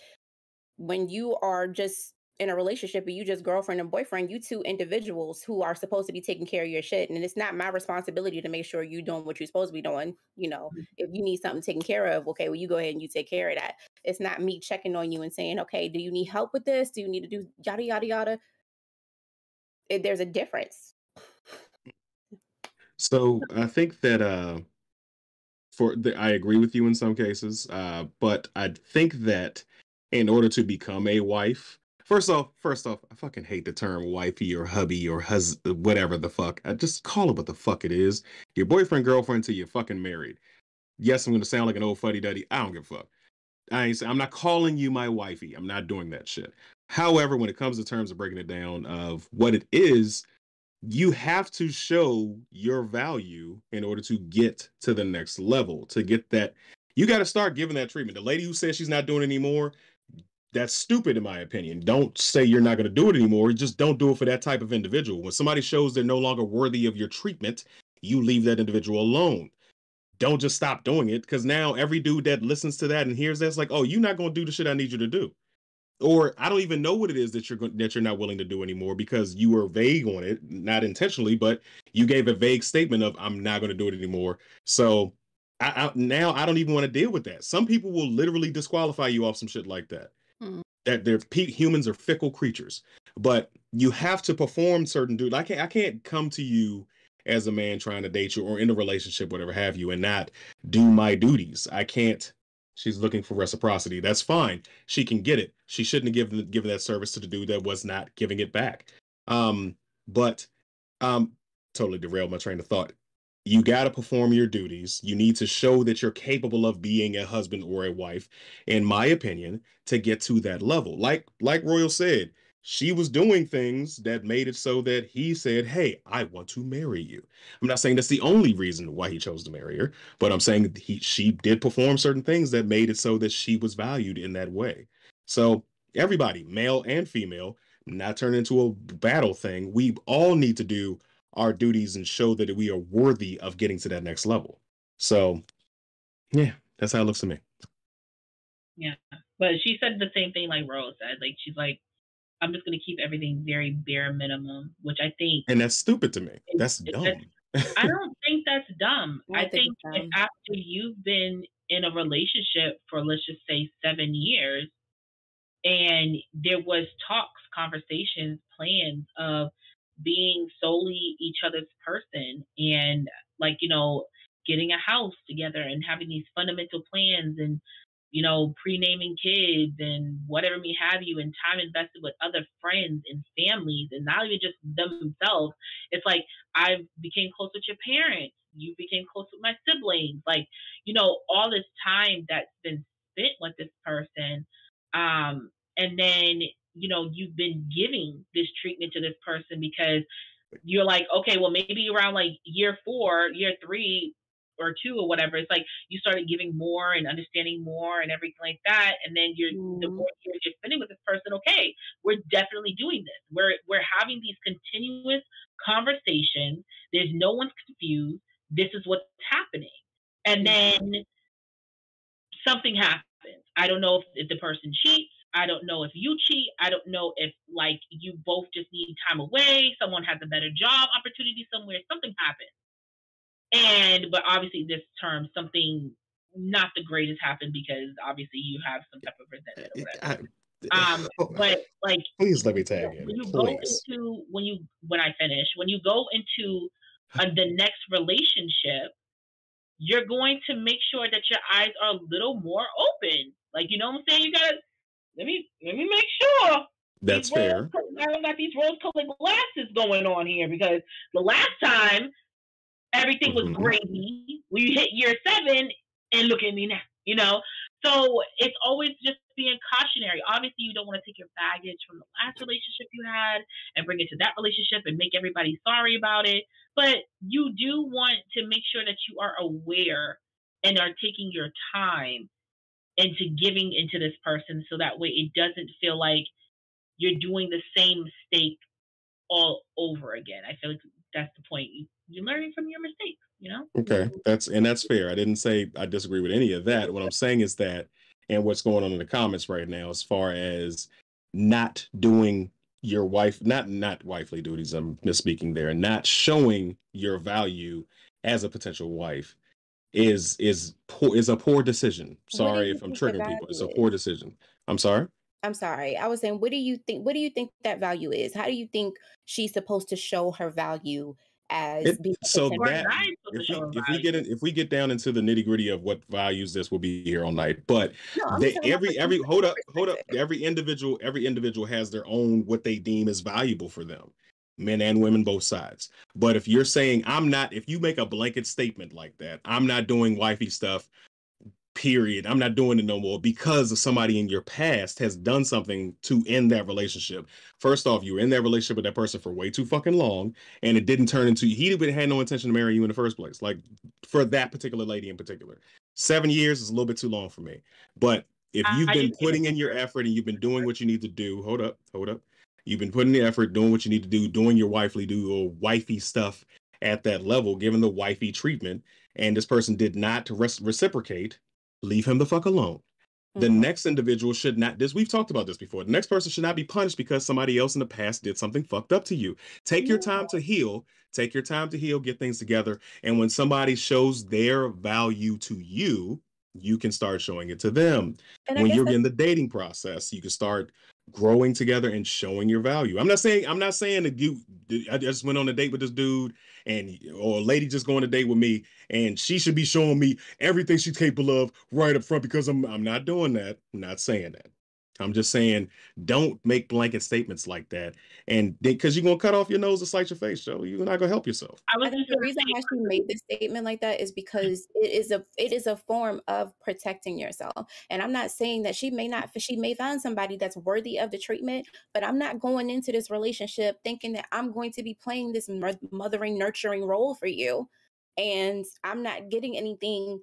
When you are just in a relationship and you just girlfriend and boyfriend, you two individuals who are supposed to be taking care of your shit. And it's not my responsibility to make sure you're doing what you're supposed to be doing. You know, if you need something taken care of, okay, well, you go ahead and you take care of that. It's not me checking on you and saying, okay, do you need help with this? Do you need to do yada yada yada? It, there's a difference. So I think that uh, for the, I agree with you in some cases, uh, but I think that in order to become a wife, first off, first off, I fucking hate the term wifey or hubby or hus whatever the fuck. I just call it what the fuck it is. Your boyfriend, girlfriend till you're fucking married. Yes, I'm gonna sound like an old fuddy duddy. I don't give a fuck. I ain't, I'm not calling you my wifey. I'm not doing that shit. However, when it comes to terms of breaking it down of what it is, you have to show your value in order to get to the next level. To get that, you got to start giving that treatment. The lady who says she's not doing anymore, that's stupid in my opinion. Don't say you're not going to do it anymore. Just don't do it for that type of individual. When somebody shows they're no longer worthy of your treatment, you leave that individual alone. Don't just stop doing it because now every dude that listens to that and hears that's like, oh, you're not going to do the shit I need you to do or I don't even know what it is that you're that you're not willing to do anymore because you were vague on it, not intentionally, but you gave a vague statement of I'm not going to do it anymore. So I, I, now I don't even want to deal with that. Some people will literally disqualify you off some shit like that. Hmm. That they're humans are fickle creatures, but you have to perform certain dude. I can't I can't come to you as a man trying to date you or in a relationship, whatever have you, and not do my duties. I can't. She's looking for reciprocity. That's fine. She can get it. She shouldn't have given given that service to the dude that was not giving it back. Um, but um, totally derailed my train of thought. You got to perform your duties. You need to show that you're capable of being a husband or a wife, in my opinion, to get to that level. Like like Royal said, she was doing things that made it so that he said, Hey, I want to marry you. I'm not saying that's the only reason why he chose to marry her, but I'm saying he she did perform certain things that made it so that she was valued in that way. So everybody, male and female, not turn into a battle thing. We all need to do our duties and show that we are worthy of getting to that next level. So, yeah, that's how it looks to me. Yeah, but she said the same thing like Rose said. Like she's like, I'm just gonna keep everything very bare minimum, which I think. And that's stupid to me. That's dumb. I don't think that's dumb. I, I think, think after you've been in a relationship for let's just say seven years, and there was talks, conversations, plans of being solely each other's person and like you know getting a house together and having these fundamental plans and you know pre-naming kids and whatever may have you and time invested with other friends and families and not even just themselves. It's like i became close with your parents. You became close with my siblings. Like you know all this time that's been spent with this person um and then you know you've been giving this treatment to this person because you're like okay well maybe around like year four year three or two or whatever it's like you started giving more and understanding more and everything like that and then you're mm. the mm-hmm. more years you're spending with this person okay we're definitely doing this we're we're having these continuous conversations there's no one's confused this is what's happening and mm-hmm. then something happens i don't know if, if the person cheats I don't know if you cheat. I don't know if like you both just need time away. Someone has a better job opportunity somewhere. Something happened. And but obviously this term something not the greatest happened because obviously you have some type of resentment or whatever. I, um, but like please let me tag you. When you please. go into when you when I finish, when you go into uh, the next relationship, you're going to make sure that your eyes are a little more open. Like you know what I'm saying? You gotta let me let me make sure. That's fair. I don't got these rose-colored glasses going on here because the last time everything was mm-hmm. gravy. We hit year seven, and look at me now. You know, so it's always just being cautionary. Obviously, you don't want to take your baggage from the last relationship you had and bring it to that relationship and make everybody sorry about it. But you do want to make sure that you are aware and are taking your time into giving into this person so that way it doesn't feel like you're doing the same mistake all over again. I feel like that's the point. You, you're learning from your mistakes, you know? Okay. That's and that's fair. I didn't say I disagree with any of that. What I'm saying is that and what's going on in the comments right now as far as not doing your wife not not wifely duties i'm misspeaking there not showing your value as a potential wife is is poor is a poor decision. Sorry if I'm triggering people. It's a poor decision. I'm sorry. I'm sorry. I was saying, what do you think? What do you think that value is? How do you think she's supposed to show her value as it, so that if we, if we, get in, if we get down into the nitty gritty of what values this will be here all night but no, they, every every hold up hold up every individual every individual has their own what they deem is valuable for them men and women, both sides. But if you're saying I'm not, if you make a blanket statement like that, I'm not doing wifey stuff, period. I'm not doing it no more because of somebody in your past has done something to end that relationship. First off, you were in that relationship with that person for way too fucking long, and it didn't turn into he had no intention to marry you in the first place. Like for that particular lady in particular, seven years is a little bit too long for me. But if you've been putting in your effort and you've been doing what you need to do, hold up, hold up. You've been putting the effort, doing what you need to do, doing your wifely do or wifey stuff at that level, given the wifey treatment, and this person did not reciprocate. Leave him the fuck alone. Mm-hmm. The next individual should not. This we've talked about this before. The next person should not be punished because somebody else in the past did something fucked up to you. Take yeah. your time to heal. Take your time to heal, get things together. And when somebody shows their value to you, you can start showing it to them. And when you're in the dating process, you can start growing together and showing your value. I'm not saying I'm not saying that you I just went on a date with this dude and or a lady just going on a date with me and she should be showing me everything she's capable of right up front because I'm I'm not doing that. I'm not saying that. I'm just saying don't make blanket statements like that. And because you're gonna cut off your nose to slice your face, Joe. You're not gonna help yourself. I was I think the reason say why she made this statement like that is because it is a it is a form of protecting yourself. And I'm not saying that she may not she may find somebody that's worthy of the treatment, but I'm not going into this relationship thinking that I'm going to be playing this mothering nurturing role for you and I'm not getting anything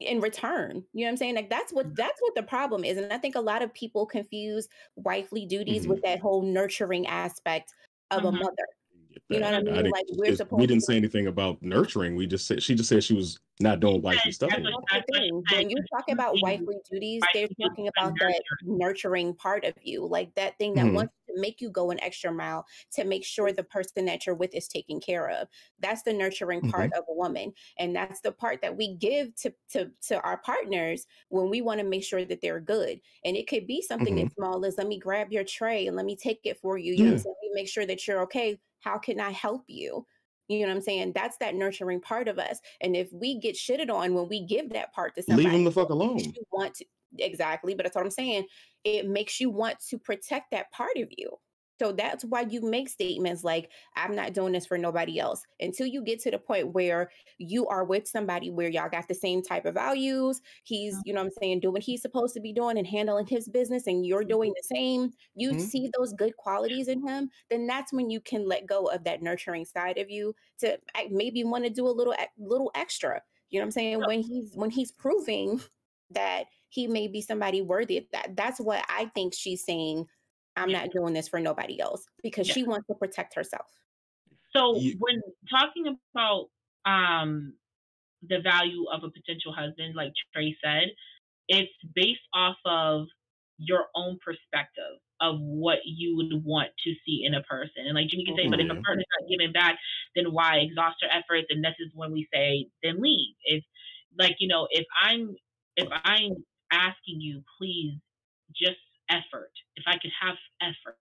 in return. You know what I'm saying? Like that's what that's what the problem is. And I think a lot of people confuse wifely duties Mhm. with that whole nurturing aspect of a Mhm. mother. Get You know what I I mean? didn't, Like we're just- supposed we didn't say anything about nurturing. We just said she just said she was not doing wifely stuff that's anymore. what- That's the thing. When you talk about wifely duties, they're talking about that nurturing. nurturing part of you, like that thing that Mhm. wants to make you go an extra mile to make sure the person that you're with is taken care of. That's the nurturing part of a woman, and that's the part that we give to to to our partners when we want to make sure that they're good. And it could be something as small as let me grab your tray and let me take it for you. You know Yeah. saying? Let me make sure that you're okay. How can I help you? You know what I'm saying? That's that nurturing part of us. And if we get shitted on when we give that part to somebody, Leave them the fuck alone. you want to exactly, but that's what I'm saying. It makes you want to protect that part of you. So that's why you make statements like, I'm not doing this for nobody else until you get to the point where you are with somebody where y'all got the same type of values. He's, you know what I'm saying, doing what he's supposed to be doing and handling his business, and you're doing the same. You Mhm. see those good qualities in him, then that's when you can let go of that nurturing side of you to maybe want to do a little little extra. You know what I'm saying? When he's when he's proving that he may be somebody worthy of that. That's what I think she's saying. I'm Yeah. not doing this for nobody else because Yeah. she wants to protect herself. So Ye- when talking about um the value of a potential husband, like Trey said, it's based off of your own perspective of what you would want to see in a person. And like Jimmy can say, but if a Yeah. partner's not giving back, then why exhaust your efforts? And this is when we say, then leave. If like, you know, if I'm if I'm asking you, please just effort. If I could have effort.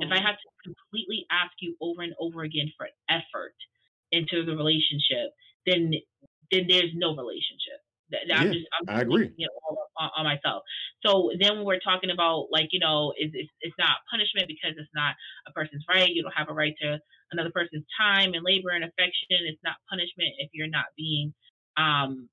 If Mhm. I have to completely ask you over and over again for effort into the relationship, then then there's no relationship. I'm Yeah, just I'm I agree. it all on, on myself. So then when we're talking about like you know it's, it's it's not punishment because it's not a person's right. You don't have a right to another person's time and labor and affection. It's not punishment if you're not being um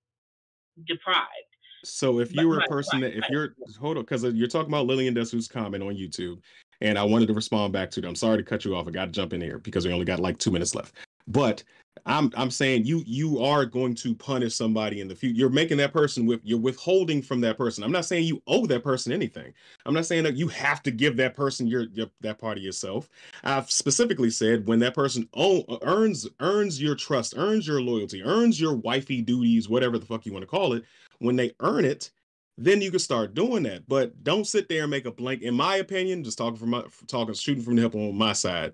deprived. So if you were a person that if you're hold on, because uh, you're talking about Lillian Desu's comment on YouTube, and I wanted to respond back to them. I'm sorry to cut you off. I got to jump in here because we only got like two minutes left. But I'm I'm saying you you are going to punish somebody in the future. You're making that person with you're withholding from that person. I'm not saying you owe that person anything. I'm not saying that you have to give that person your, your that part of yourself. I've specifically said when that person own, uh, earns earns your trust, earns your loyalty, earns your wifey duties, whatever the fuck you want to call it. When they earn it, then you can start doing that. But don't sit there and make a blank. In my opinion, just talking from my talking shooting from the hip on my side.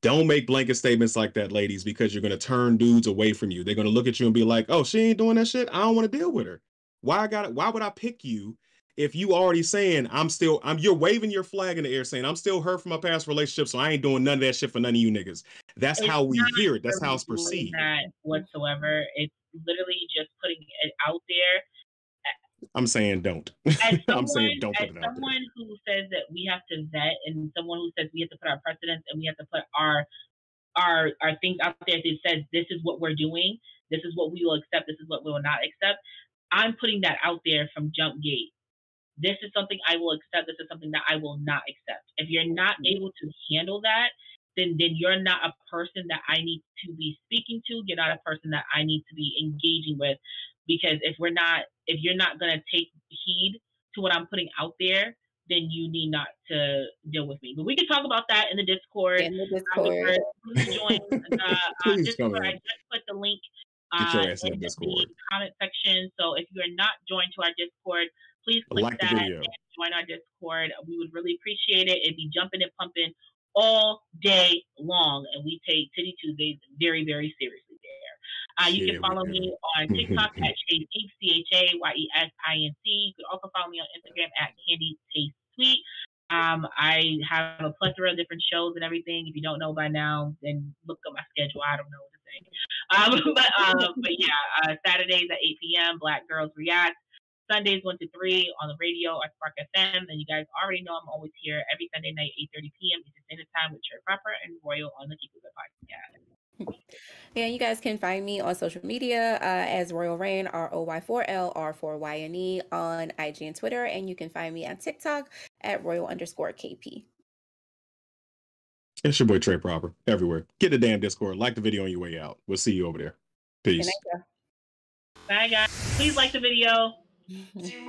Don't make blanket statements like that, ladies, because you're gonna turn dudes away from you. They're gonna look at you and be like, "Oh, she ain't doing that shit. I don't want to deal with her. Why I got it? Why would I pick you if you already saying I'm still I'm you're waving your flag in the air saying I'm still hurt from my past relationship, so I ain't doing none of that shit for none of you niggas. That's It's how we hear it. That's how it's perceived. That whatsoever. It's literally just putting it out there I'm saying don't. as I'm saying don't put it out there. someone who says that we have to vet and someone who says we have to put our precedents and we have to put our our our things out there that says this is what we're doing, this is what we will accept, this is what we will not accept. I'm putting that out there from jump gate. This is something I will accept. This is something that I will not accept. If you're not mm-hmm. able to handle that, then then you're not a person that I need to be speaking to. You're not a person that I need to be engaging with. Because if we're not, if you're not gonna take heed to what I'm putting out there, then you need not to deal with me. But we can talk about that in the Discord. In the Discord. please join the uh, Discord. I just put the link uh, in in the the Discord. comment section. So if you're not joined to our Discord, please click Like that and join our Discord. We would really appreciate it. It'd be jumping and pumping all day long, and we take Titty Tuesdays very, very seriously there. Uh, you can follow me on TikTok at Chayes Inc. C H A Y E S I N C. You can also follow me on Instagram at Candy Taste Sweet. Um, I have a plethora of different shows and everything. If you don't know by now, then look at my schedule. I don't know what to say. Um, but, um, but yeah, uh, Saturdays at 8 p.m. Black Girls React. Sundays 1 to 3 on the radio at Spark FM. And you guys already know I'm always here every Sunday night, 8.30 p.m. Eastern Standard Time with Trey Proper and Royal on the Keep It podcast. Yeah, you guys can find me on social media uh, as Royal Rain, R O Y 4 L R 4 Y N E on IG and Twitter. And you can find me on TikTok at Royal underscore KP. It's your boy Trey Proper everywhere. Get the damn Discord. Like the video on your way out. We'll see you over there. Peace. Bye, guys. Please like the video. 寂寂。